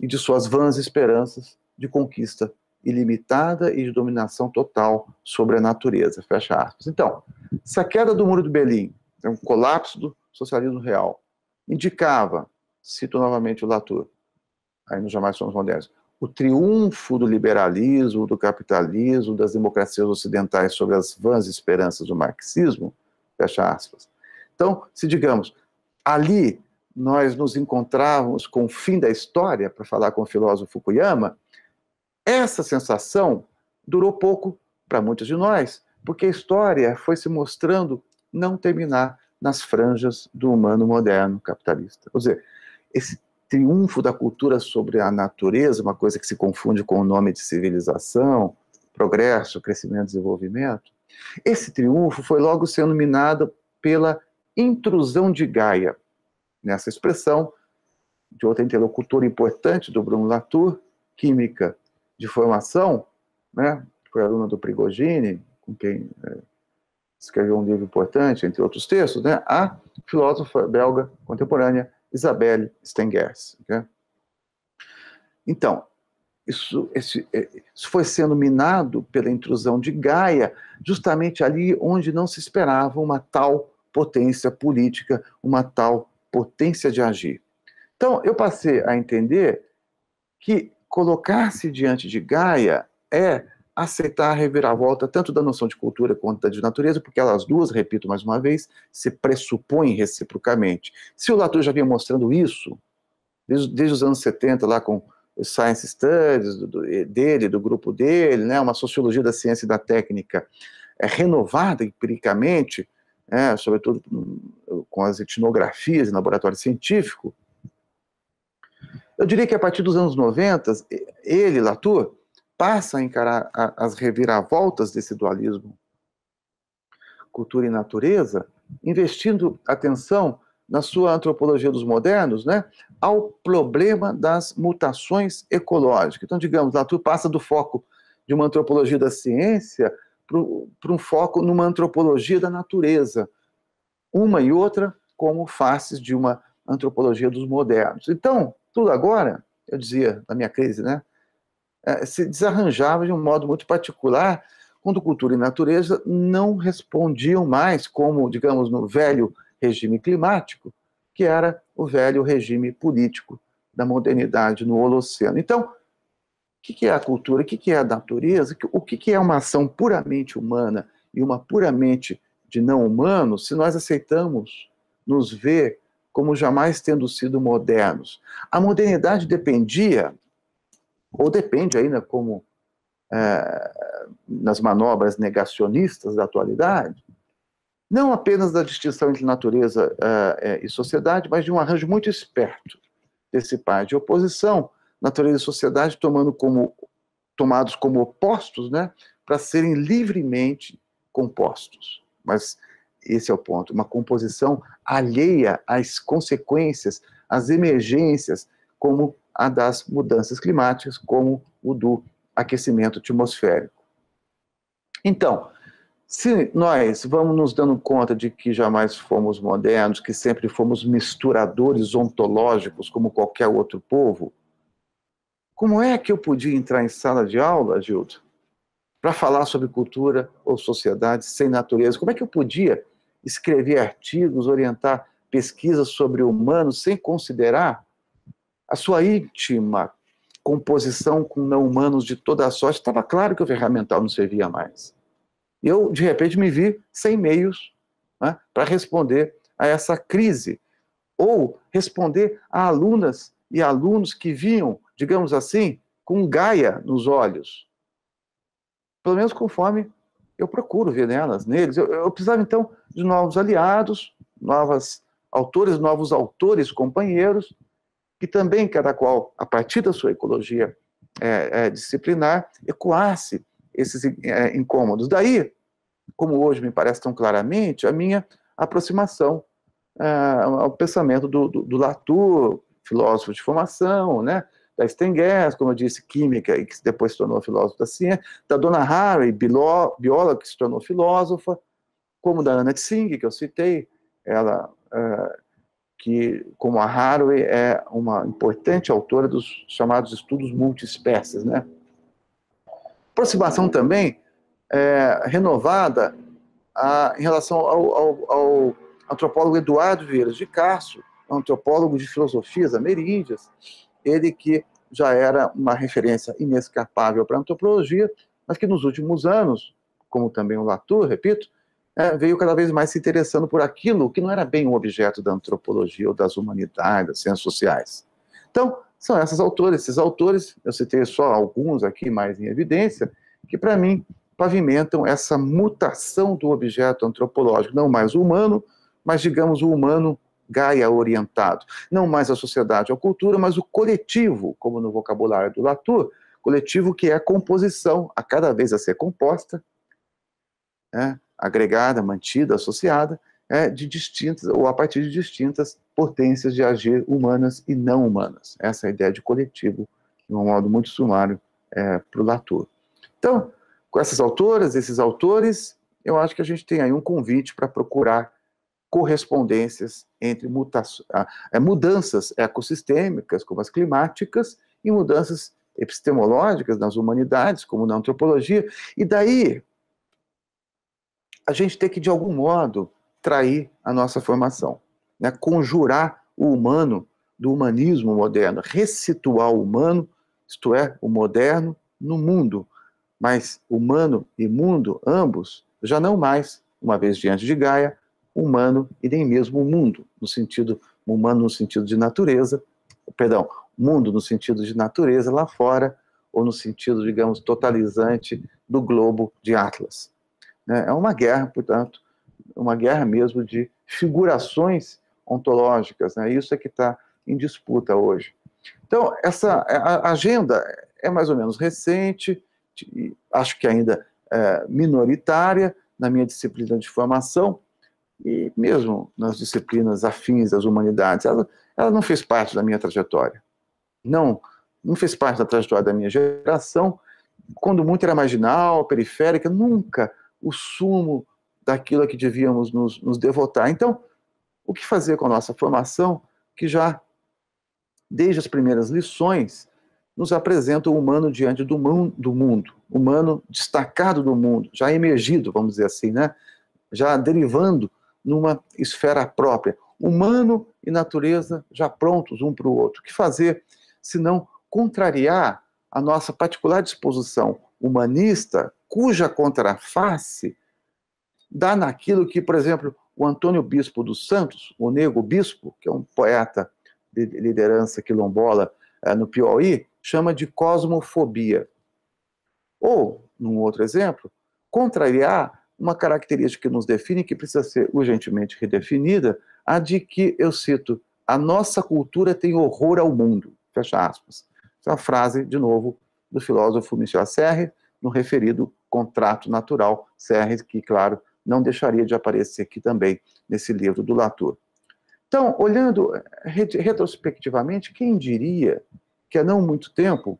e de suas vãs esperanças de conquista ilimitada e de dominação total sobre a natureza. Fecha aspas. Então, se a queda do Muro de Berlim, é um colapso do socialismo real, indicava, cito novamente o Latour, aí no Jamais Somos Modernos, o triunfo do liberalismo, do capitalismo, das democracias ocidentais sobre as vãs esperanças do marxismo, fecha aspas. Então, se digamos, ali nós nos encontrávamos com o fim da história, para falar com o filósofo Fukuyama, essa sensação durou pouco para muitos de nós, porque a história foi se mostrando não terminar nas franjas do humano moderno capitalista. Ou seja, esse triunfo da cultura sobre a natureza, uma coisa que se confunde com o nome de civilização, progresso, crescimento, desenvolvimento, esse triunfo foi logo sendo minado pela intrusão de Gaia. Nessa expressão, de outra interlocutora importante do Bruno Latour, química de formação, né, foi aluna do Prigogine, com quem é, escreveu um livro importante, entre outros textos, né, a filósofa belga contemporânea Isabelle Stengers. Okay? Então, isso, esse, é, isso foi sendo minado pela intrusão de Gaia, justamente ali onde não se esperava uma tal potência política, uma tal potência de agir. Então, eu passei a entender que colocar-se diante de Gaia é aceitar a reviravolta tanto da noção de cultura quanto da de natureza, porque elas duas, repito mais uma vez, se pressupõem reciprocamente. Se o Latour já vinha mostrando isso, desde, desde os anos 70, lá com Science Studies do, do, dele, do grupo dele, né, uma sociologia da ciência e da técnica é, renovada empiricamente, é, sobretudo com as etnografias em laboratório científico, eu diria que a partir dos anos 90, ele, Latour, passa a encarar as reviravoltas desse dualismo cultura e natureza, investindo atenção na sua antropologia dos modernos, né, ao problema das mutações ecológicas. Então, digamos, Latour passa do foco de uma antropologia da ciência para um foco numa antropologia da natureza, uma e outra como faces de uma antropologia dos modernos. Então, tudo agora, eu dizia na minha crise, né, é, se desarranjava de um modo muito particular quando cultura e natureza não respondiam mais como, digamos, no velho regime climático, que era o velho regime político da modernidade no Holoceno. Então, o que é a cultura? O que é a natureza? O que é uma ação puramente humana e uma puramente de não humano se nós aceitamos nos ver como jamais tendo sido modernos? A modernidade dependia ou depende ainda como é, nas manobras negacionistas da atualidade, não apenas da distinção entre natureza é, e sociedade, mas de um arranjo muito esperto desse pai de oposição, natureza e sociedade tomando como, tomados como opostos, né, para serem livremente compostos. Mas esse é o ponto, uma composição alheia às consequências, às emergências, como a das mudanças climáticas, como o do aquecimento atmosférico. Então, se nós vamos nos dando conta de que jamais fomos modernos, que sempre fomos misturadores ontológicos como qualquer outro povo, como é que eu podia entrar em sala de aula, Gildo, para falar sobre cultura ou sociedade sem natureza? Como é que eu podia escrever artigos, orientar pesquisas sobre o humano sem considerar a sua íntima composição com não-humanos de toda a sorte, estava claro que o ferramental não servia mais. Eu, de repente, me vi sem meios né, para responder a essa crise, ou responder a alunas e alunos que vinham, digamos assim, com Gaia nos olhos. Pelo menos conforme eu procuro ver nelas, neles. Eu, eu precisava, então, de novos aliados, novas autores, novos autores, companheiros, que também cada qual, a partir da sua ecologia é, é, disciplinar, ecoasse esses é, incômodos. Daí, como hoje me parece tão claramente, a minha aproximação é, ao pensamento do, do, do, Latour, filósofo de formação, né, da Stengers, como eu disse, química, e que depois se tornou filósofo da ciência, da Dona Harry, bióloga, que se tornou filósofa, como da Anna Tsing, que eu citei, ela é, que, como a Haraway, é uma importante autora dos chamados estudos multiespécies. Né? Aproximação também é, renovada a, em relação ao, ao, ao, antropólogo Eduardo Vieira de Castro, antropólogo de filosofias ameríndias, ele que já era uma referência inescapável para a antropologia, mas que nos últimos anos, como também o Latour, repito, é, veio cada vez mais se interessando por aquilo que não era bem um objeto da antropologia ou das humanidades, das ciências sociais. Então, são esses autores, esses autores, eu citei só alguns aqui mais em evidência, que para mim pavimentam essa mutação do objeto antropológico, não mais o humano, mas digamos o humano Gaia orientado. Não mais a sociedade ou a cultura, mas o coletivo, como no vocabulário do Latour, coletivo que é a composição, a cada vez a ser composta, né, agregada, mantida, associada, é, de distintas, ou a partir de distintas potências de agir humanas e não humanas. Essa é a ideia de coletivo, de um modo muito sumário, é, para o Latour. Então, com essas autoras, esses autores, eu acho que a gente tem aí um convite para procurar correspondências entre é, mudanças ecossistêmicas, como as climáticas, e mudanças epistemológicas nas humanidades, como na antropologia, e daí a gente tem que, de algum modo, trair a nossa formação, né? conjurar o humano do humanismo moderno, ressituar o humano, isto é, o moderno, no mundo, mas humano e mundo, ambos, já não mais, uma vez diante de Gaia, humano e nem mesmo o mundo, no sentido humano no sentido de natureza, perdão, mundo no sentido de natureza lá fora, ou no sentido, digamos, totalizante do globo de Atlas. Né? É uma guerra, portanto, uma guerra mesmo de figurações ontológicas, né? isso é que está em disputa hoje. Então, essa agenda é mais ou menos recente, acho que ainda é minoritária na minha disciplina de formação, e mesmo nas disciplinas afins das humanidades, ela, ela não fez parte da minha trajetória. Não, não fez parte da trajetória da minha geração. Quando muito era marginal, periférica, nunca o sumo daquilo a que devíamos nos, nos devotar. Então, o que fazer com a nossa formação, que já, desde as primeiras lições, nos apresenta o humano diante do, do mundo, humano destacado do mundo, já emergido, vamos dizer assim, né? já derivando numa esfera própria. Humano e natureza já prontos um para o outro. O que fazer se não contrariar a nossa particular disposição humanista, cuja contraface dá naquilo que, por exemplo, o Antônio Bispo dos Santos, o Nego Bispo, que é um poeta de liderança quilombola é, no Piauí, chama de cosmofobia. Ou, num outro exemplo, contrariar uma característica que nos define, que precisa ser urgentemente redefinida, a de que, eu cito, a nossa cultura tem horror ao mundo. Fecha aspas. Essa é uma frase, de novo, do filósofo Michel Serre, no referido contrato natural. Serre, que, claro, não deixaria de aparecer aqui também nesse livro do Latour. Então, olhando retrospectivamente, quem diria que há não muito tempo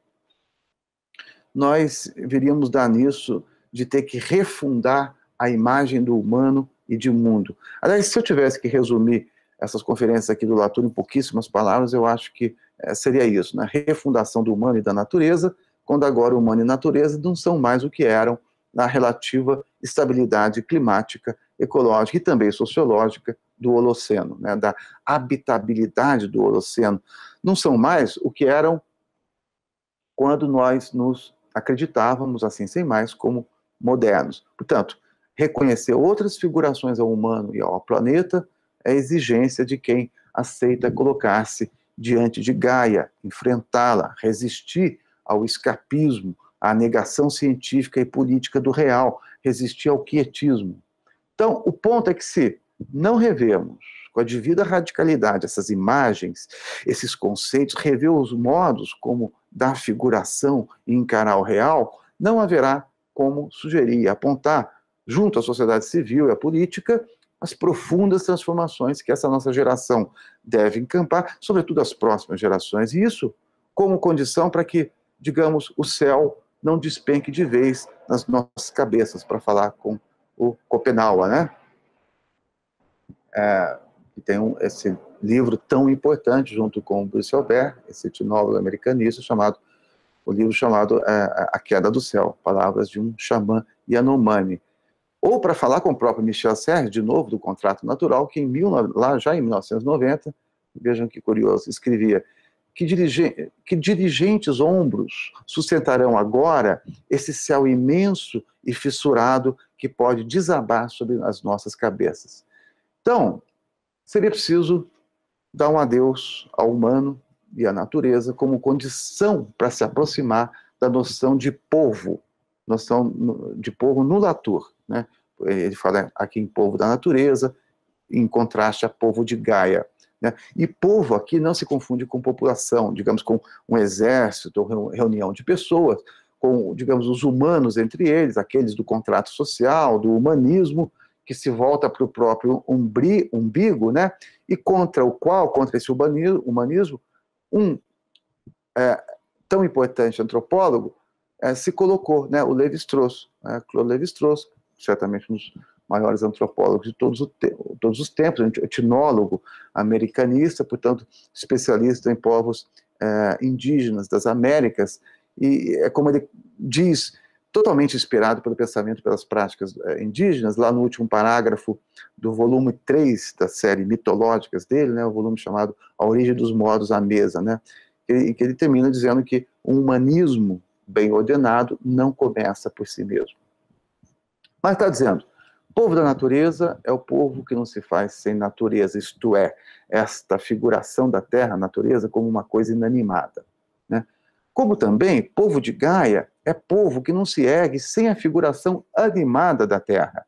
nós viríamos dar nisso de ter que refundar a imagem do humano e de mundo. Aliás, se eu tivesse que resumir essas conferências aqui do Latour em pouquíssimas palavras, eu acho que é, seria isso, né? refundação do humano e da natureza, quando agora o humano e a natureza não são mais o que eram na relativa estabilidade climática, ecológica e também sociológica do Holoceno, né? da habitabilidade do Holoceno. Não são mais o que eram quando nós nos acreditávamos, assim sem mais, como modernos. Portanto, reconhecer outras figurações ao humano e ao planeta é exigência de quem aceita colocar-se diante de Gaia, enfrentá-la, resistir ao escapismo, à negação científica e política do real, resistir ao quietismo. Então, o ponto é que se não revemos com a devida radicalidade essas imagens, esses conceitos, rever os modos como dar figuração e encarar o real, não haverá como sugerir, apontar junto à sociedade civil e à política, as profundas transformações que essa nossa geração deve encampar, sobretudo as próximas gerações. E isso como condição para que, digamos, o céu não despenque de vez nas nossas cabeças, para falar com o Copenhague, né? É, que tem um, esse livro tão importante, junto com o Bruce Albert, esse etnólogo americanista, chamado, o livro chamado é, A Queda do Céu, Palavras de um Xamã Yanomami ou para falar com o próprio Michel Serre, de novo, do contrato natural, que em mil, lá já em 1990, vejam que curioso, escrevia que, dirige, que dirigentes ombros sustentarão agora esse céu imenso e fissurado que pode desabar sobre as nossas cabeças. Então, seria preciso dar um adeus ao humano e à natureza como condição para se aproximar da noção de povo, noção de povo no Latour, né? Ele fala aqui em povo da natureza, em contraste a povo de Gaia. Né? E povo aqui não se confunde com população, digamos, com um exército, reunião de pessoas, com, digamos, os humanos entre eles, aqueles do contrato social, do humanismo, que se volta para o próprio umbri, umbigo, né? e contra o qual, contra esse humanismo, um é, tão importante antropólogo é, se colocou, né? o Levi-Strauss, né? Claude Levi-Strauss, certamente um dos maiores antropólogos de todos, o todos os tempos, etnólogo americanista, portanto, especialista em povos é, indígenas das Américas, e é como ele diz, totalmente inspirado pelo pensamento pelas práticas é, indígenas, lá no último parágrafo do volume 3 da série Mitológicas dele, né, o volume chamado A Origem dos Modos à Mesa, né, em que ele termina dizendo que um humanismo bem ordenado não começa por si mesmo. Mas está dizendo, povo da natureza é o povo que não se faz sem natureza, isto é, esta figuração da terra, natureza, como uma coisa inanimada. Né? Como também, povo de Gaia é povo que não se ergue sem a figuração animada da terra.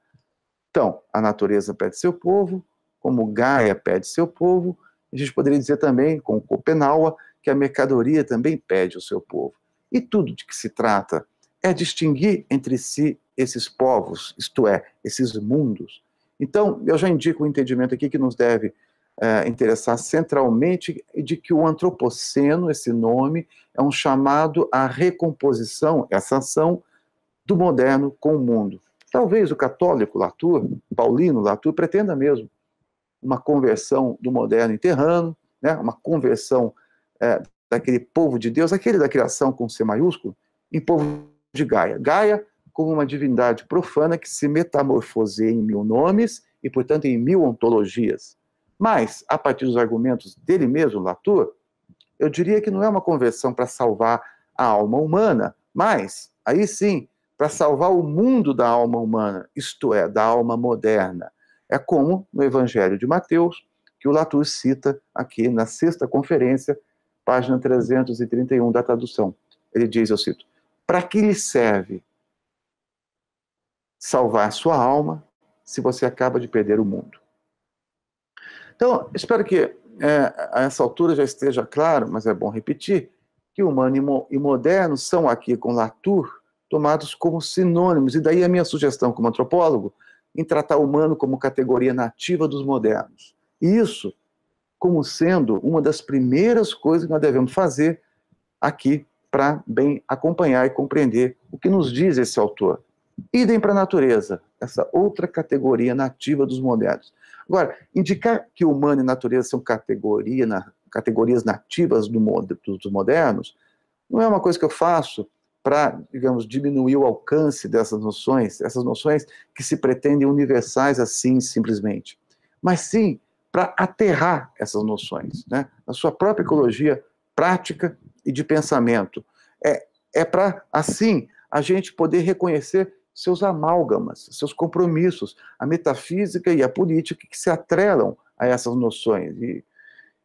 Então, a natureza pede seu povo, como Gaia pede seu povo, a gente poderia dizer também, com Copenaua, que a mercadoria também pede o seu povo. E tudo de que se trata é distinguir entre si esses povos, isto é, esses mundos. Então, eu já indico o um entendimento aqui que nos deve é, interessar centralmente de que o antropoceno, esse nome, é um chamado à recomposição, essa ação do moderno com o mundo. Talvez o católico Latour, Paulino Latour, pretenda mesmo uma conversão do moderno em terrano, né, uma conversão é, daquele povo de Deus, aquele da criação com C maiúsculo, em povo de Gaia. Gaia como uma divindade profana que se metamorfoseia em mil nomes e, portanto, em mil ontologias. Mas, a partir dos argumentos dele mesmo, Latour, eu diria que não é uma conversão para salvar a alma humana, mas, aí sim, para salvar o mundo da alma humana, isto é, da alma moderna. É como no Evangelho de Mateus, que o Latour cita aqui na sexta conferência, página 331 da tradução. Ele diz, eu cito, para que lhe serve salvar sua alma se você acaba de perder o mundo. Então, espero que é, a essa altura já esteja claro, mas é bom repetir, que humano e moderno são aqui com Latour tomados como sinônimos, e daí a minha sugestão como antropólogo em tratar o humano como categoria nativa dos modernos. Isso como sendo uma das primeiras coisas que nós devemos fazer aqui para bem acompanhar e compreender o que nos diz esse autor. Idem para a natureza, essa outra categoria nativa dos modernos. Agora, indicar que humano e natureza são categoria, na, categorias nativas do, dos modernos não é uma coisa que eu faço para, digamos, diminuir o alcance dessas noções, essas noções que se pretendem universais assim, simplesmente, mas sim para aterrar essas noções, né, na sua própria ecologia prática e de pensamento. É, é para, assim, a gente poder reconhecer seus amálgamas, seus compromissos, a metafísica e a política que se atrelam a essas noções. E,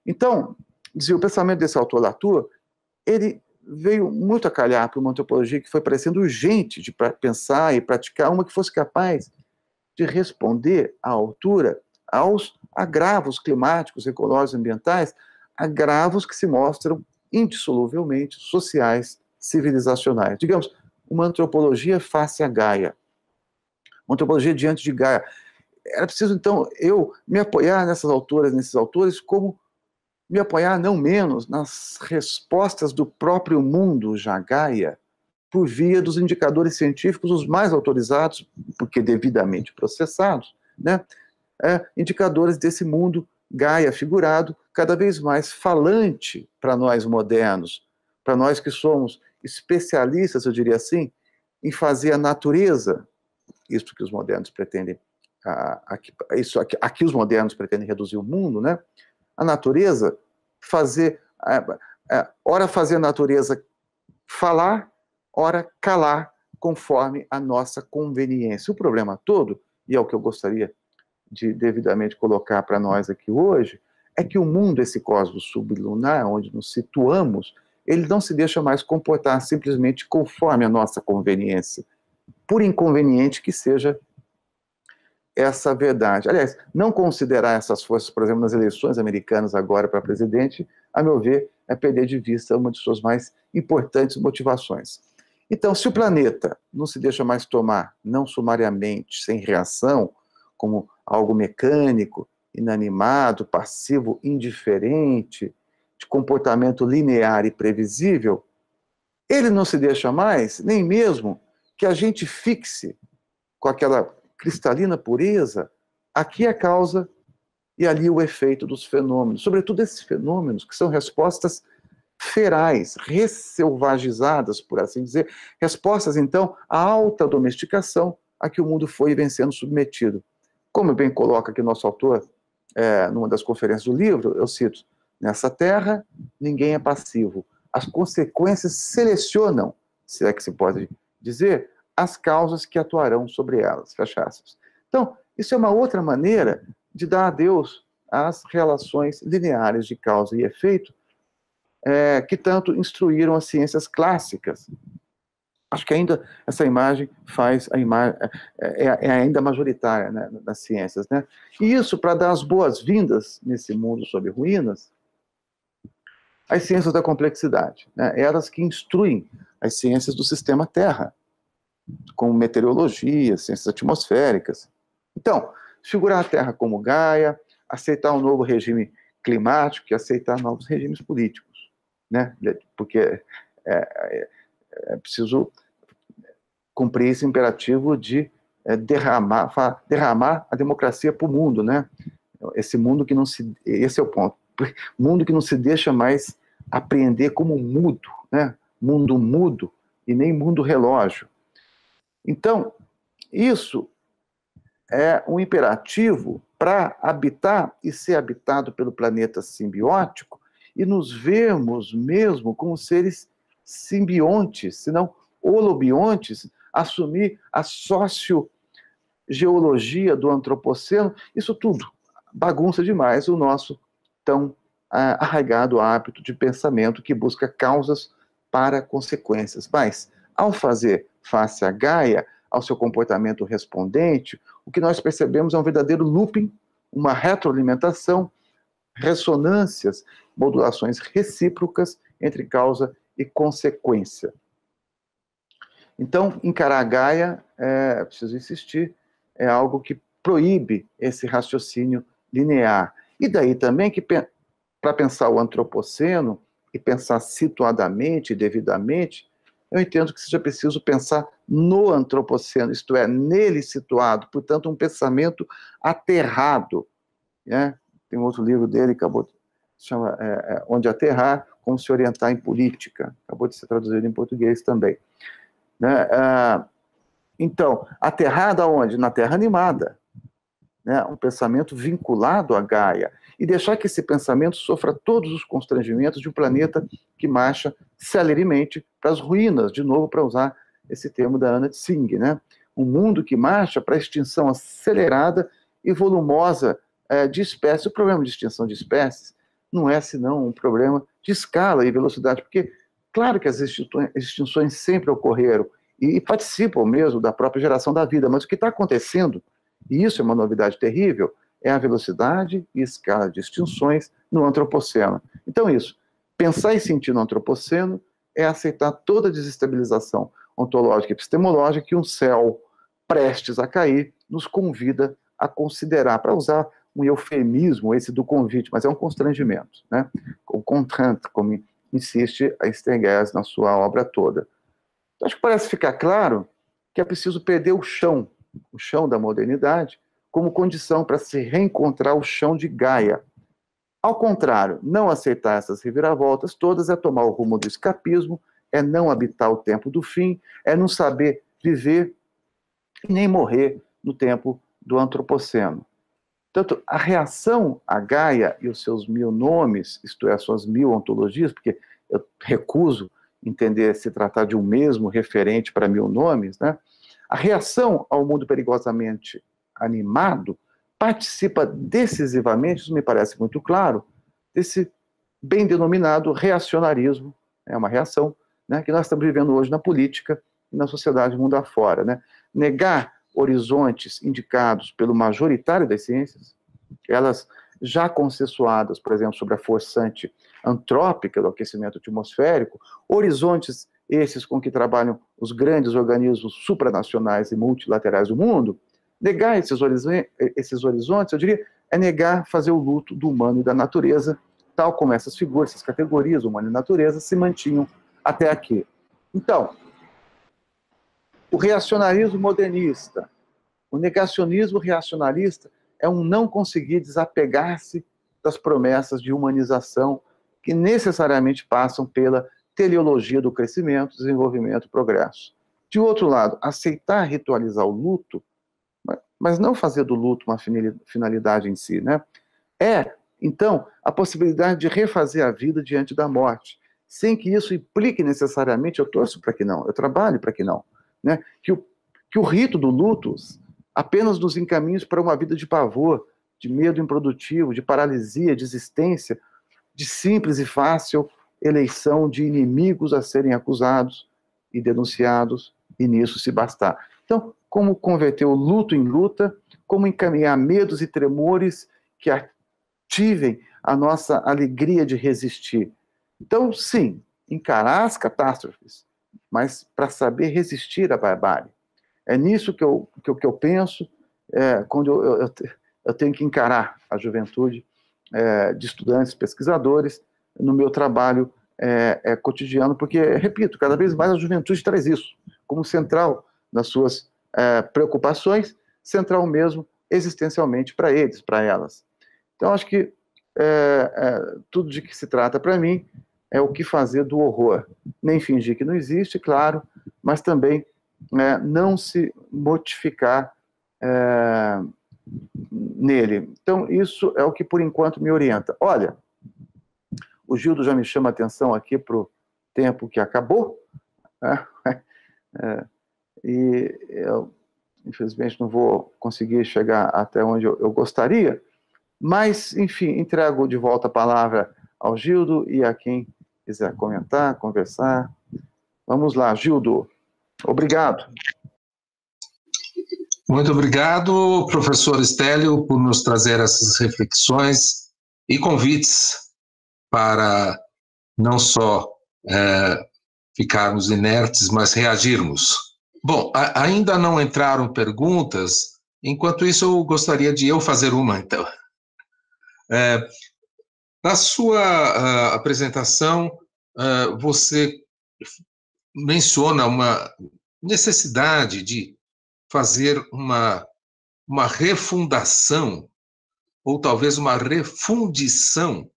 então, dizia, o pensamento desse autor Latour, ele veio muito a calhar para uma antropologia que foi parecendo urgente de pensar e praticar uma que fosse capaz de responder à altura aos agravos climáticos, ecológicos, ambientais, agravos que se mostram indissoluvelmente sociais, civilizacionais. Digamos, uma antropologia face a Gaia. Uma antropologia diante de Gaia. Era preciso, então, eu me apoiar nessas autoras, nesses autores, como me apoiar não menos nas respostas do próprio mundo já Gaia, por via dos indicadores científicos os mais autorizados, porque devidamente processados, né? É, indicadores desse mundo Gaia figurado, cada vez mais falante para nós modernos, para nós que somos especialistas, eu diria assim, em fazer a natureza, isso que os modernos pretendem, aqui, isso aqui, aqui os modernos pretendem reduzir o mundo, né? A natureza fazer, é, ora fazer a natureza falar, ora calar, conforme a nossa conveniência. O problema todo, e é o que eu gostaria de devidamente colocar para nós aqui hoje, é que o mundo, esse cosmos sublunar, onde nos situamos, ele não se deixa mais comportar simplesmente conforme a nossa conveniência. por inconveniente que seja essa verdade. Aliás, não considerar essas forças, por exemplo, nas eleições americanas agora para presidente, a meu ver, é perder de vista uma de suas mais importantes motivações. Então, se o planeta não se deixa mais tomar, não sumariamente, sem reação, como algo mecânico, inanimado, passivo, indiferente, de comportamento linear e previsível, ele não se deixa mais, nem mesmo que a gente fixe com aquela cristalina pureza, aqui é a causa e ali o efeito dos fenômenos, sobretudo esses fenômenos que são respostas ferais, resselvagizadas, por assim dizer, respostas então à alta domesticação a que o mundo foi vencendo submetido. Como bem coloca aqui nosso autor, é, numa das conferências do livro, eu cito: nessa terra ninguém é passivo. As consequências selecionam, se é que se pode dizer, as causas que atuarão sobre elas. Fecha. Então, isso é uma outra maneira de dar a Deus as relações lineares de causa e efeito é, que tanto instruíram as ciências clássicas. Acho que ainda essa imagem faz a imagem é, é, é ainda majoritária né, nas ciências, né? E isso para dar as boas-vindas nesse mundo sob ruínas, as ciências da complexidade, né? Elas que instruem as ciências do sistema Terra, como meteorologia, ciências atmosféricas. Então, figurar a Terra como Gaia, aceitar um novo regime climático e aceitar novos regimes políticos, né? Porque é, é, é preciso cumprir esse imperativo de é, derramar, derramar a democracia para o mundo, né? Esse mundo que não se, esse é o ponto, mundo que não se deixa mais apreender como mudo, né? Mundo mudo e nem mundo relógio. Então, isso é um imperativo para habitar e ser habitado pelo planeta simbiótico e nos vermos mesmo como seres simbiontes, se não holobiontes, assumir a sociogeologia do antropoceno, isso tudo bagunça demais o nosso tão ah, arraigado hábito de pensamento que busca causas para consequências. Mas, ao fazer face a Gaia, ao seu comportamento respondente, o que nós percebemos é um verdadeiro looping, uma retroalimentação, ressonâncias, modulações recíprocas entre causa e consequência. Então, encarar a Gaia, é, preciso insistir, é algo que proíbe esse raciocínio linear. E daí também que, para pensar o antropoceno e pensar situadamente, devidamente, eu entendo que seja preciso pensar no antropoceno, isto é, nele situado, portanto, um pensamento aterrado. Né? Tem um outro livro dele, acabou chama é, é, Onde Aterrar, Como Se Orientar em Política, acabou de ser traduzido em português também. Né? Ah, então, aterrado aonde? Na terra animada. Né? Um pensamento vinculado à Gaia. E deixar que esse pensamento sofra todos os constrangimentos de um planeta que marcha celeremente para as ruínas, de novo, para usar esse termo da Anna Tsing, né? Um mundo que marcha para a extinção acelerada e volumosa é, de espécies. O problema de extinção de espécies não é senão um problema de escala e velocidade, porque Claro que as extinções sempre ocorreram e participam mesmo da própria geração da vida, mas o que está acontecendo, e isso é uma novidade terrível, é a velocidade e escala de extinções no antropoceno. Então, isso, pensar e sentir no antropoceno é aceitar toda a desestabilização ontológica e epistemológica que um céu prestes a cair nos convida a considerar, para usar um eufemismo esse do convite, mas é um constrangimento, né? O contrainte, como insiste a Stengers na sua obra toda. Acho que parece ficar claro que é preciso perder o chão, o chão da modernidade, como condição para se reencontrar o chão de Gaia. Ao contrário, não aceitar essas reviravoltas todas é tomar o rumo do escapismo, é não habitar o tempo do fim, é não saber viver e nem morrer no tempo do antropoceno. Tanto a reação a Gaia e os seus mil nomes, isto é, as suas mil ontologias, porque eu recuso entender se tratar de um mesmo referente para mil nomes, né? A reação ao mundo perigosamente animado participa decisivamente, isso me parece muito claro, desse bem denominado reacionarismo, é uma reação né, que nós estamos vivendo hoje na política e na sociedade mundo afora. Né? Negar horizontes indicados pelo majoritário das ciências, elas já consensuadas, por exemplo, sobre a forçante antrópica do aquecimento atmosférico, horizontes esses com que trabalham os grandes organismos supranacionais e multilaterais do mundo, negar esses, esses horizontes, eu diria, é negar fazer o luto do humano e da natureza, tal como essas figuras, essas categorias, humano e natureza, se mantinham até aqui. Então, o reacionarismo modernista, o negacionismo reacionalista é um não conseguir desapegar-se das promessas de humanização que necessariamente passam pela teleologia do crescimento, desenvolvimento progresso. De outro lado, aceitar ritualizar o luto, mas não fazer do luto uma finalidade em si, né? É, então, a possibilidade de refazer a vida diante da morte, sem que isso implique necessariamente, eu torço para que não, eu trabalho para que não, né? Que o, que o rito do luto apenas nos encaminhe para uma vida de pavor, de medo improdutivo, de paralisia, de existência, de simples e fácil eleição de inimigos a serem acusados e denunciados, e nisso se bastar. Então, como converter o luto em luta, como encaminhar medos e tremores que ativem a nossa alegria de resistir. Então, sim, encarar as catástrofes, mas para saber resistir à barbárie. É nisso que eu, que eu, que eu penso é, quando eu, eu, eu, tenho que encarar a juventude é, de estudantes, pesquisadores, no meu trabalho é, é, cotidiano, porque, repito, cada vez mais a juventude traz isso como central nas suas é, preocupações, central mesmo existencialmente para eles, para elas. Então, acho que é, é, tudo de que se trata para mim é o que fazer do horror. Nem fingir que não existe, claro, mas também é, não se mortificar é, nele. Então, isso é o que por enquanto me orienta. Olha, o Gildo já me chama a atenção aqui para o tempo que acabou, né? é, e eu, infelizmente, não vou conseguir chegar até onde eu, eu gostaria, mas, enfim, entrego de volta a palavra ao Gildo e a quem quiser comentar, conversar. Vamos lá, Gildo. Obrigado. Muito obrigado, professor Estélio, por nos trazer essas reflexões e convites para não só é, ficarmos inertes, mas reagirmos. Bom, a, ainda não entraram perguntas, enquanto isso eu gostaria de eu fazer uma, então. É, na sua uh, apresentação, uh, você menciona uma necessidade de fazer uma, uma refundação, ou talvez uma refundição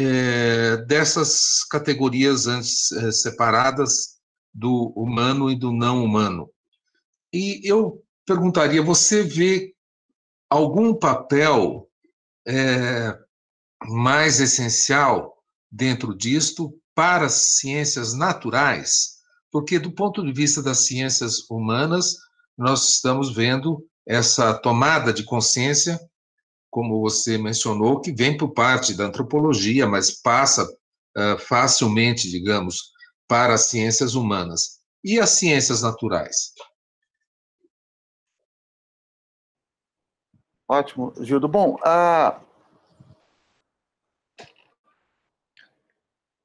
é, dessas categorias antes é, separadas do humano e do não humano. E eu perguntaria: você vê algum papel é, mais essencial dentro disto para as ciências naturais? Porque, do ponto de vista das ciências humanas, nós estamos vendo essa tomada de consciência como você mencionou, que vem por parte da antropologia, mas passa uh, facilmente, digamos, para as ciências humanas. E as ciências naturais? Ótimo, Gildo. Bom,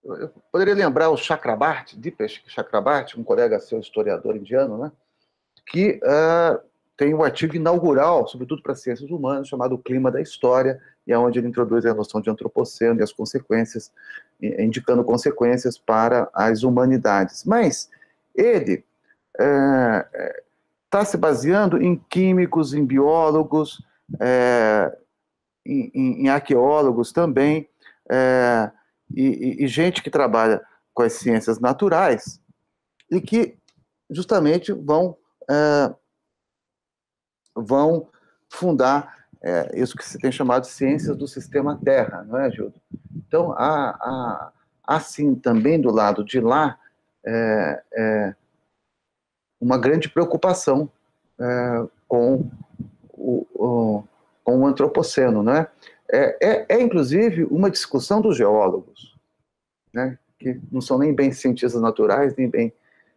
eu poderia lembrar o Chakrabarti, Dipesh Chakrabarti, um colega seu, historiador indiano, né? que uh, tem um artigo inaugural, sobretudo para ciências humanas, chamado Clima da História, e é onde ele introduz a noção de antropoceno e as consequências, indicando consequências para as humanidades. Mas ele está é, é tá se baseando em químicos, em biólogos, é, em, em, arqueólogos também, é, e, e, gente que trabalha com as ciências naturais e que justamente vão é, vão fundar é, isso que se tem chamado ciências do sistema Terra, não é, Gildo? Então, há, há sim também do lado de lá é, é, uma grande preocupação é, com, o, o, com o antropoceno, não é? É, é? é, inclusive, uma discussão dos geólogos, né? que não são nem bem cientistas naturais, nem bem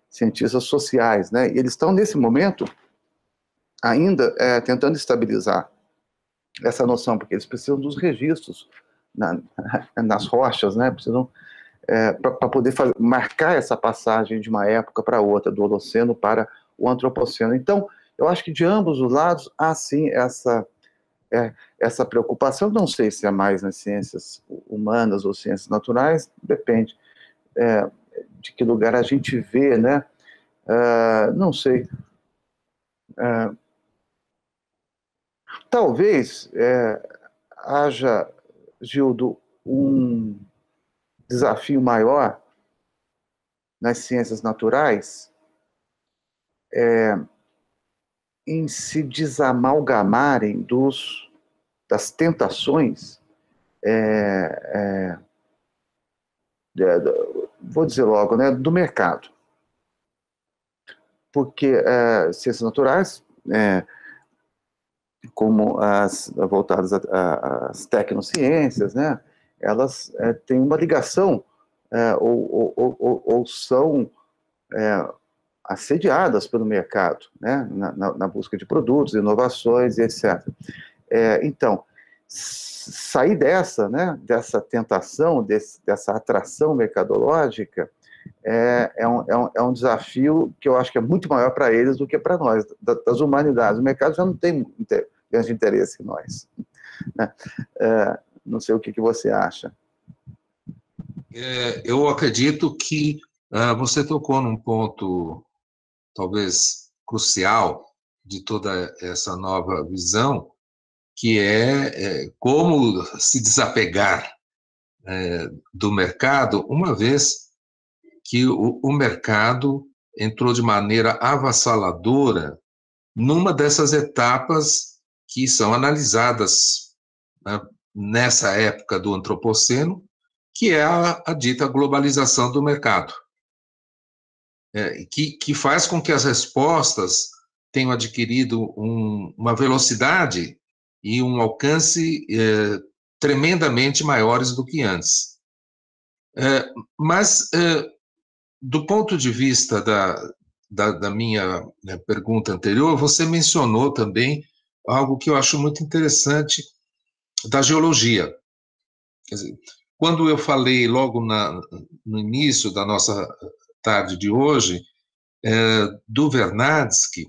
cientistas sociais, né? E eles estão nesse momento ainda é, tentando estabilizar essa noção, porque eles precisam dos registros na, nas rochas, né? Precisam é, para poder fazer, marcar essa passagem de uma época para outra, do Holoceno para o Antropoceno. Então, eu acho que de ambos os lados há sim essa é, essa preocupação. Não sei se é mais nas ciências humanas ou ciências naturais, depende é, de que lugar a gente vê, né? Uh, não sei. Uh, talvez é, haja, Gildo, um desafio maior nas ciências naturais é, em se desamalgamarem dos, das tentações, é, é, vou dizer logo, né, do mercado. Porque é, ciências naturais, é, como as voltadas às tecnociências, né, elas é, têm uma ligação é, ou, ou, ou, ou, são é, assediadas pelo mercado, né, na, na, busca de produtos, inovações etc. Então, sair dessa, né, dessa tentação, desse, dessa atração mercadológica, é, é, um, é, um, é um desafio que eu acho que é muito maior para eles do que para nós, das humanidades. O mercado já não tem grande interesse em nós. É, não sei o que, que você acha. É, eu acredito que uh, você tocou num ponto talvez crucial de toda essa nova visão, que é, é como se desapegar é, do mercado, uma vez que o, o mercado entrou de maneira avassaladora numa dessas etapas que são analisadas né, nessa época do antropoceno, que é a, a dita globalização do mercado, é, que, que faz com que as respostas tenham adquirido um, uma velocidade e um alcance é, tremendamente maiores do que antes. É, mas, é, do ponto de vista da, da, da minha né, pergunta anterior, você mencionou também algo que eu acho muito interessante, da geologia. Dizer, quando eu falei logo na, no início da nossa tarde de hoje é, do Vernadsky,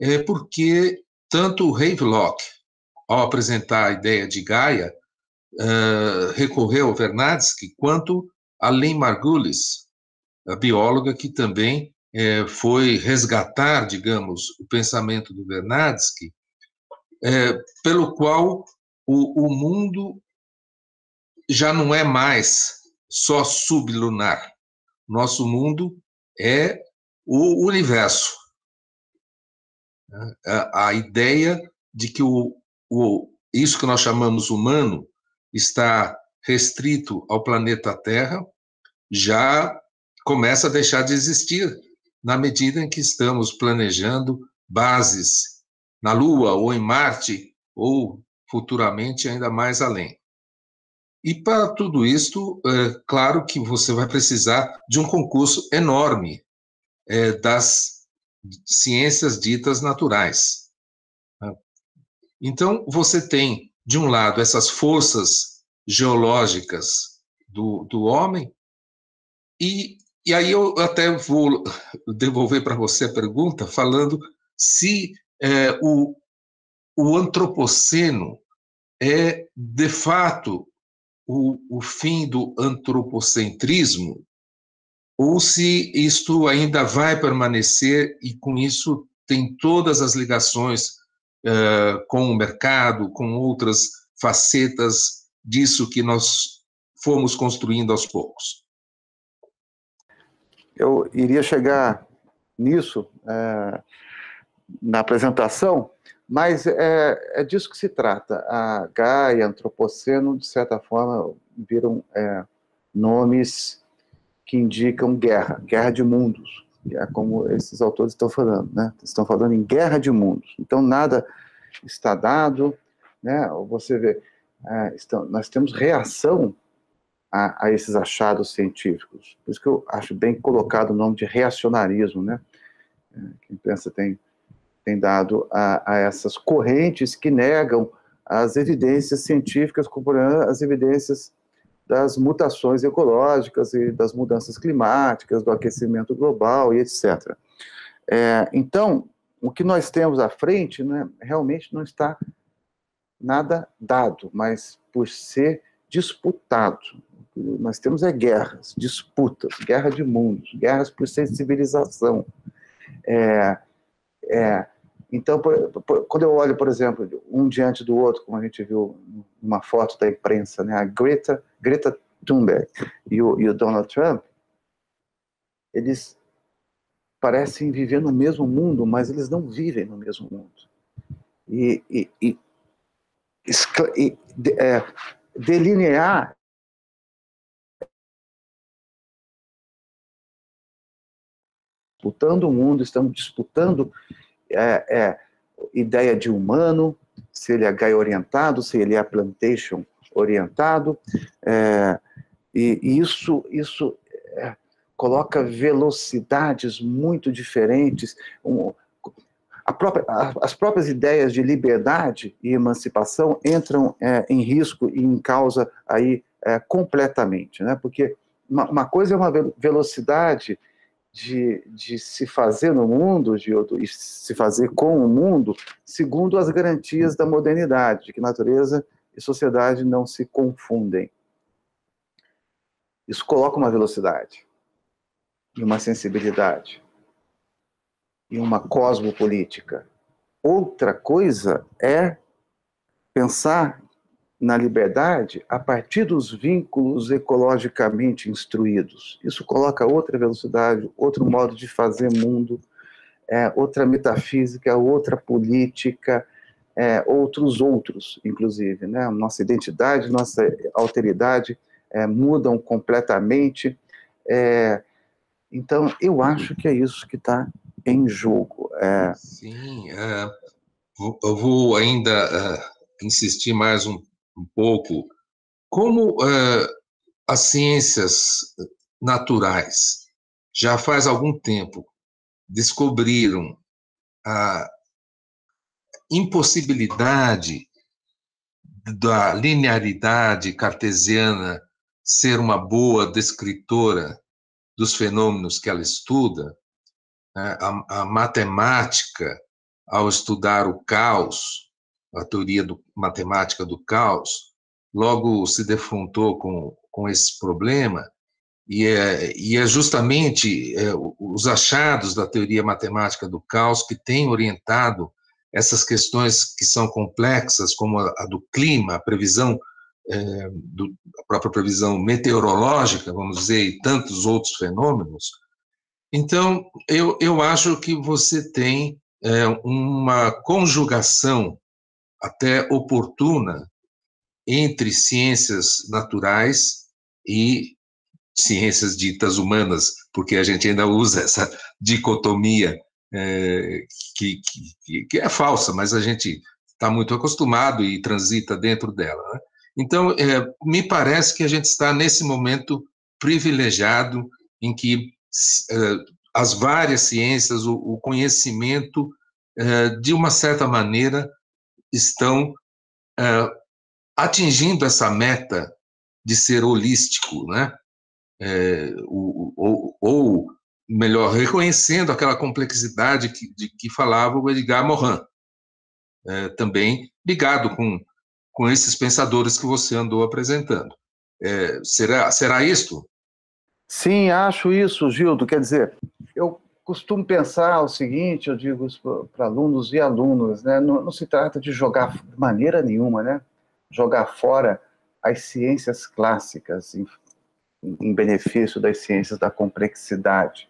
é porque tanto o Havelock, ao apresentar a ideia de Gaia, é, recorreu ao Vernadsky, quanto a Lynn Margulis, a bióloga que também é, foi resgatar, digamos, o pensamento do Vernadsky, é, pelo qual o, o mundo já não é mais só sublunar. Nosso mundo é o universo. A, a ideia de que o, o, isso que nós chamamos humano está restrito ao planeta Terra já começa a deixar de existir na medida em que estamos planejando bases na Lua ou em Marte ou futuramente ainda mais além. E para tudo isto, é claro que você vai precisar de um concurso enorme é, das ciências ditas naturais. Né? Então, você tem, de um lado, essas forças geológicas do, do homem, e, e aí eu até vou devolver para você a pergunta, falando se é, o, o antropoceno é, de fato, o, o fim do antropocentrismo, ou se isto ainda vai permanecer e com isso tem todas as ligações uh, com o mercado, com outras facetas disso que nós fomos construindo aos poucos. Eu iria chegar nisso é, na apresentação, mas é, é disso que se trata. A Gaia, Antropoceno, de certa forma, viram é, nomes que indicam guerra, guerra de mundos. É como esses autores estão falando, né? Estão falando em guerra de mundos. Então, nada está dado, né? Você vê, é, estão, nós temos reação a, a, esses achados científicos. Por isso que eu acho bem colocado o nome de reacionarismo, né? É, quem pensa tem, tem dado a, a essas correntes que negam as evidências científicas, como as evidências das mutações ecológicas e das mudanças climáticas, do aquecimento global e etc. É, então, o que nós temos à frente né, realmente não está nada dado, mas por ser disputado. Nós temos é guerras, disputas, guerra de mundos, guerras por sensibilização. É, é, então, por, por, quando eu olho, por exemplo, um diante do outro, como a gente viu numa foto da imprensa, né, a Greta, Greta Thunberg e o, e o Donald Trump, eles parecem viver no mesmo mundo, mas eles não vivem no mesmo mundo. E, e, e, e é, delinear disputando o mundo, estamos disputando é, é, ideia de humano, se ele é Gaia orientado, se ele é plantation orientado, é, e, e, isso, isso é, coloca velocidades muito diferentes, um, própria, as próprias ideias de liberdade e emancipação entram é, em risco e em causa aí é, completamente, né? porque uma, uma coisa é uma velocidade de, de se fazer no mundo, de, e se fazer com o mundo, segundo as garantias da modernidade, de que natureza e sociedade não se confundem. Isso coloca uma velocidade e uma sensibilidade e uma cosmopolítica. Outra coisa é pensar na liberdade a partir dos vínculos ecologicamente instruídos. Isso coloca outra velocidade, outro modo de fazer mundo, é, outra metafísica, outra política, é, outros outros, inclusive. Né? Nossa identidade, nossa alteridade é, mudam completamente. É, então, eu acho que é isso que está em jogo. É. Sim, é, eu vou ainda insistir mais um um pouco como uh, as ciências naturais já faz algum tempo descobriram a impossibilidade da linearidade cartesiana ser uma boa descritora dos fenômenos que ela estuda, né? a, a matemática, ao estudar o caos, a teoria do, matemática do caos, logo se defrontou com, com esse problema, e é, e é justamente é, os achados da teoria matemática do caos que têm orientado essas questões que são complexas, como a, a do clima, a previsão, é, do, a própria previsão meteorológica, vamos dizer, e tantos outros fenômenos. Então, eu, eu acho que você tem é, uma conjugação até oportuna entre ciências naturais e ciências ditas humanas, porque a gente ainda usa essa dicotomia é, que, que, que, é falsa, mas a gente está muito acostumado e transita dentro dela. Né? Então, é, me parece que a gente está nesse momento privilegiado em que é, as várias ciências, o, o conhecimento, de uma certa maneira, estão é, atingindo essa meta de ser holístico, né? É, ou, ou, melhor, reconhecendo aquela complexidade que, de que falava o Edgar Morin, é, também ligado com, com esses pensadores que você andou apresentando. É, será, será isto? Sim, acho isso, Gildo. Quer dizer, costumo pensar o seguinte, eu digo para alunos e alunas, né? Não, não, se trata de jogar de maneira nenhuma, né? Jogar fora as ciências clássicas em, em benefício das ciências da complexidade.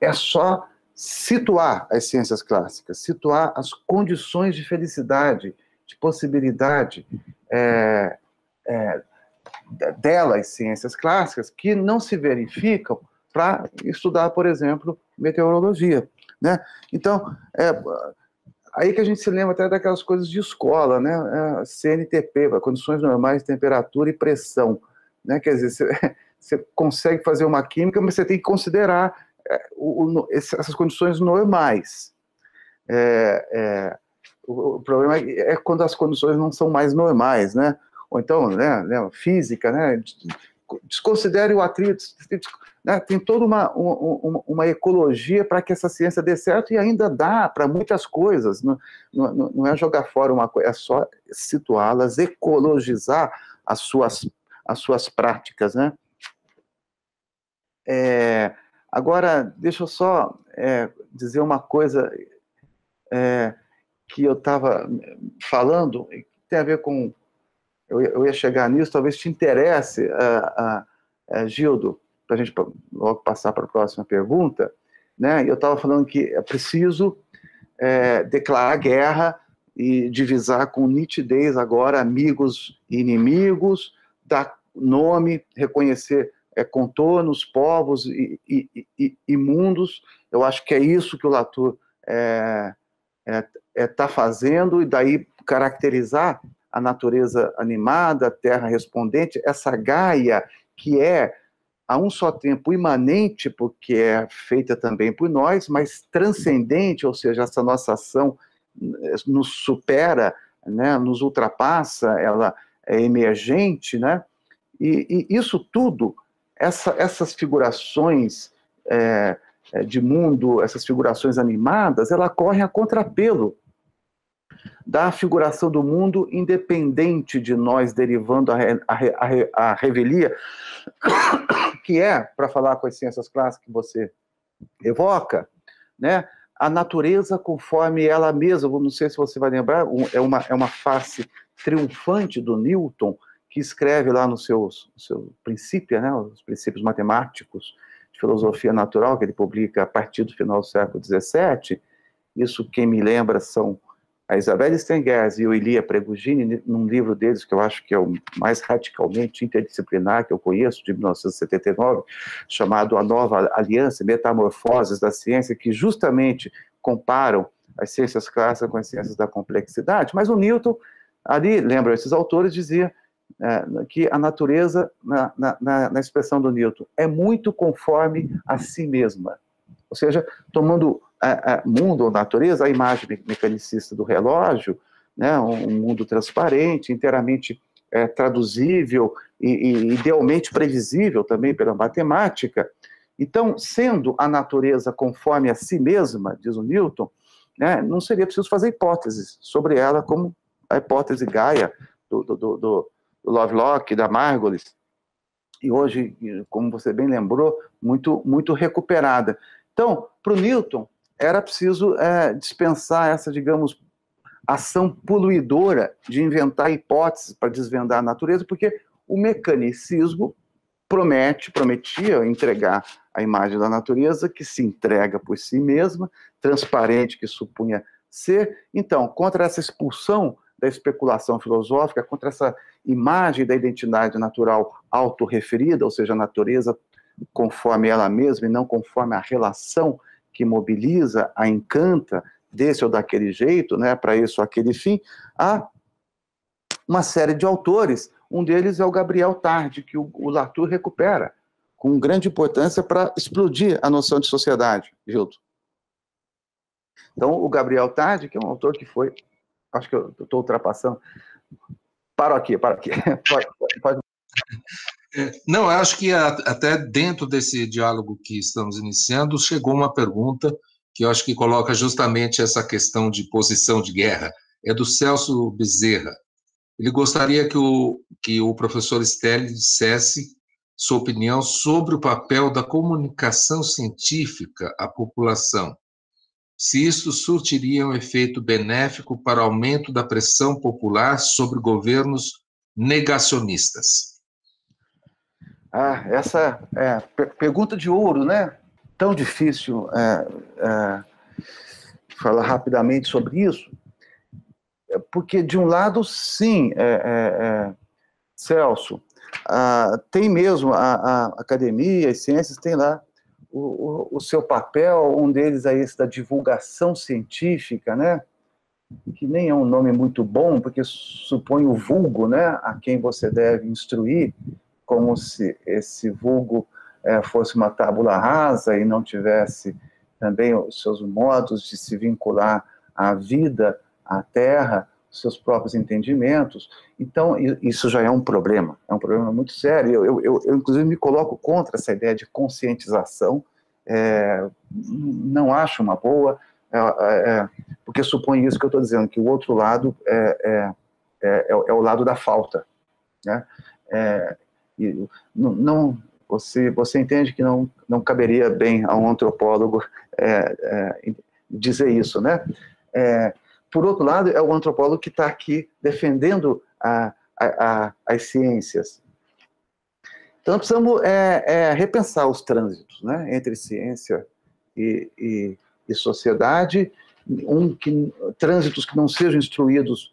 É só situar as ciências clássicas, situar as condições de felicidade, de possibilidade é, é, delas, ciências clássicas, que não se verificam para estudar, por exemplo, meteorologia. Né? Então, é, aí que a gente se lembra até daquelas coisas de escola, né? É, CNTP, condições normais de temperatura e pressão. né? Quer dizer, você, consegue fazer uma química, mas você tem que considerar é, o, o, essas condições normais. É, é, o, o, problema é quando as condições não são mais normais, né? Ou então, né, né física, né? Desconsidere o atrito, né? tem toda uma, uma, uma ecologia para que essa ciência dê certo e ainda dá para muitas coisas. Não, não, não, é jogar fora uma coisa, é só situá-las, ecologizar as suas, as suas práticas, né? É, agora, deixa eu só é, dizer uma coisa é, que eu estava falando, que tem a ver com. Eu, eu, ia chegar nisso, talvez te interesse, a, a, a Gildo, para a gente logo passar para a próxima pergunta. Né? Eu estava falando que é preciso é, declarar guerra e divisar com nitidez agora amigos e inimigos, dar nome, reconhecer é, contornos, povos e, e, e, e, mundos. Eu acho que é isso que o Latour está é, é, fazendo, e daí caracterizar a natureza animada, a terra respondente, essa Gaia que é a um só tempo imanente, porque é feita também por nós, mas transcendente, ou seja, essa nossa ação eh, nos supera, né, nos ultrapassa, ela é emergente, né? E, e isso tudo essa, essas figurações é, de mundo, essas figurações animadas, ela correm a contrapelo da figuração do mundo independente de nós, derivando a, a, a, revelia, que é, para falar com as ciências clássicas que você evoca, né, a natureza conforme ela mesma, não sei se você vai lembrar, é uma, é uma face triunfante do Newton, que escreve lá no seu, seu princípio, né, os princípios matemáticos de filosofia natural, que ele publica a partir do final do século XVII. Isso, quem me lembra, são a Isabelle Stengers e o Ilia Pregugini, num livro deles que eu acho que é o mais radicalmente interdisciplinar que eu conheço, de 1979, chamado A Nova Aliança, Metamorfoses da Ciência, que justamente comparam as ciências clássicas com as ciências da complexidade, mas o Newton, ali, lembra, esses autores dizia é, que a natureza, na, na, na, expressão do Newton, é muito conforme a si mesma. Ou seja, tomando a, a mundo ou natureza, a imagem mecanicista do relógio, né, um mundo transparente, inteiramente é, traduzível e, e idealmente previsível também pela matemática. Então, sendo a natureza conforme a si mesma, diz o Newton, né, não seria preciso fazer hipóteses sobre ela, como a hipótese Gaia do, do, do, do Lovelock, da Margolis, e hoje, como você bem lembrou, muito, muito recuperada. Então, para o Newton, era preciso é, dispensar essa, digamos, ação poluidora de inventar hipóteses para desvendar a natureza, porque o mecanicismo promete, prometia entregar a imagem da natureza que se entrega por si mesma, transparente que supunha ser. Então, contra essa expulsão da especulação filosófica, contra essa imagem da identidade natural autorreferida, ou seja, a natureza conforme ela mesma e não conforme a relação que mobiliza, a encanta desse ou daquele jeito, né, para isso ou aquele fim, há uma série de autores. Um deles é o Gabriel Tarde, que o, o Latour recupera com grande importância para explodir a noção de sociedade, Gildo. Então, o Gabriel Tarde, que é um autor que foi, acho que eu estou ultrapassando, Paro aqui, paro aqui. Pode, pode... Não, acho que até dentro desse diálogo que estamos iniciando, chegou uma pergunta que eu acho que coloca justamente essa questão de posição de guerra. É do Celso Bezerra. Ele gostaria que o, que o professor Stelli dissesse sua opinião sobre o papel da comunicação científica à população se isto surtiria um efeito benéfico para aumento da pressão popular sobre governos negacionistas? Ah, essa é pergunta de ouro, né? Tão difícil é, é, falar rapidamente sobre isso, porque de um lado, sim, é, é, é Celso, ah, tem mesmo a, a academia, as ciências, tem lá o, o, seu papel, um deles é esse da divulgação científica, né? que nem é um nome muito bom, porque supõe o vulgo, né, a quem você deve instruir, como se esse vulgo é, fosse uma tábula rasa e não tivesse também os seus modos de se vincular à vida, à terra, seus próprios entendimentos. Então, isso já é um problema, é um problema muito sério. Eu, eu, eu inclusive, me coloco contra essa ideia de conscientização, é, não acho uma boa, é, é, porque supõe isso que eu estou dizendo, que o outro lado é, é, é, é o lado da falta. Né? E não, não, você, você entende que não, não caberia bem a um antropólogo dizer isso, né? por outro lado, é o antropólogo que está aqui defendendo a, a, a, as ciências. Então, precisamos é, é, repensar os trânsitos né, entre ciência e, e, e sociedade, um que, trânsitos que não sejam instruídos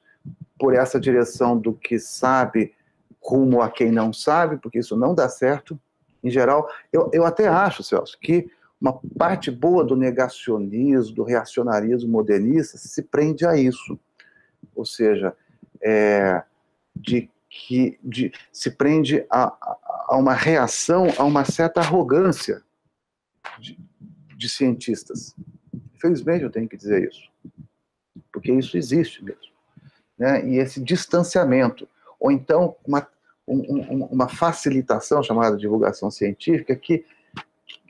por essa direção do que sabe rumo a quem não sabe, porque isso não dá certo, em geral. Eu, eu até acho, Celso, que uma parte boa do negacionismo, do reacionarismo modernista se prende a isso. Ou seja, é, de que de, se prende a, a, uma reação a uma certa arrogância de, de cientistas. Infelizmente eu tenho que dizer isso, porque isso existe mesmo. Né? E esse distanciamento, ou então uma, um, uma facilitação chamada divulgação científica que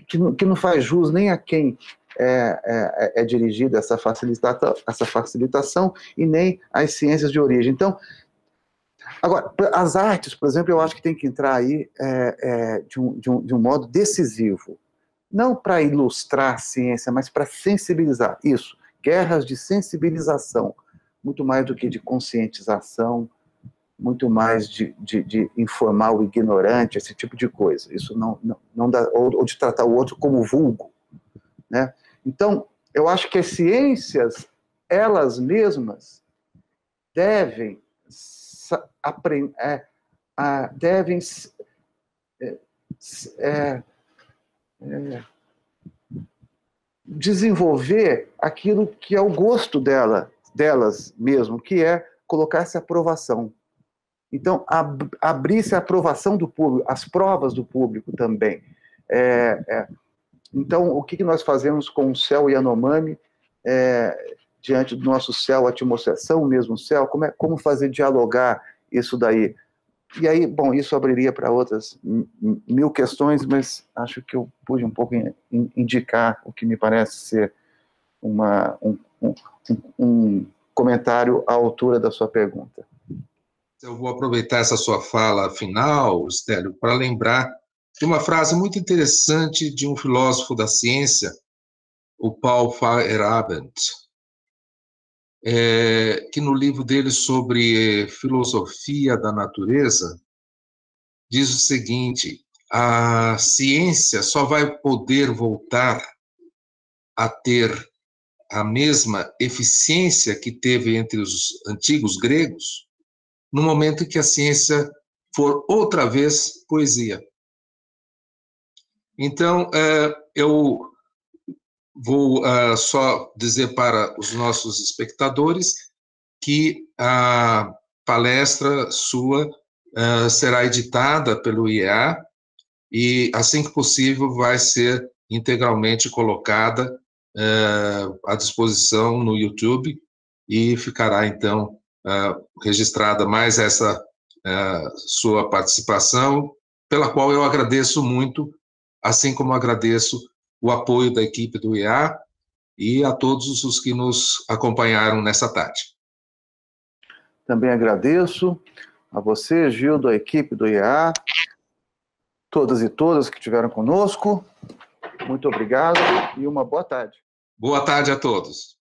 que não, que não faz jus nem a quem é, é, é dirigida essa facilitação, essa facilitação e nem às ciências de origem. Então, agora, as artes, por exemplo, eu acho que tem que entrar aí é, é, de, um, de, um, de um modo decisivo. Não para ilustrar a ciência, mas para sensibilizar. Isso, guerras de sensibilização, muito mais do que de conscientização, muito mais de, de, de, informar o ignorante, esse tipo de coisa. Isso não, não, não dá, ou, ou, de tratar o outro como vulgo. Né? Então, eu acho que as ciências, elas mesmas, devem é, devem é, é, é, desenvolver aquilo que é o gosto dela, delas mesmo, que é colocar essa aprovação. Então, ab abrir-se a aprovação do público, as provas do público também. É, é. Então, o que, que nós fazemos com o céu Yanomami, é, diante do nosso céu, atmosfera, são o mesmo céu? Como, é, como fazer dialogar isso daí? E aí, bom, isso abriria para outras mil questões, mas acho que eu pude um pouco indicar o que me parece ser uma, um, um, um comentário à altura da sua pergunta. Eu vou aproveitar essa sua fala final, Estélio, para lembrar de uma frase muito interessante de um filósofo da ciência, o Paul Feyerabend, é, que no livro dele sobre filosofia da natureza, diz o seguinte: a ciência só vai poder voltar a ter a mesma eficiência que teve entre os antigos gregos no momento em que a ciência for outra vez poesia. Então, é, eu vou é, só dizer para os nossos espectadores que a palestra sua é, será editada pelo IEA e, assim que possível, vai ser integralmente colocada à disposição no YouTube e ficará, então, registrada mais essa uh, sua participação, pela qual eu agradeço muito, assim como agradeço o apoio da equipe do IA e a todos os que nos acompanharam nessa tarde. Também agradeço a você, Gil, da equipe do IA, todas e todas que estiveram conosco. Muito obrigado e uma boa tarde. Boa tarde a todos.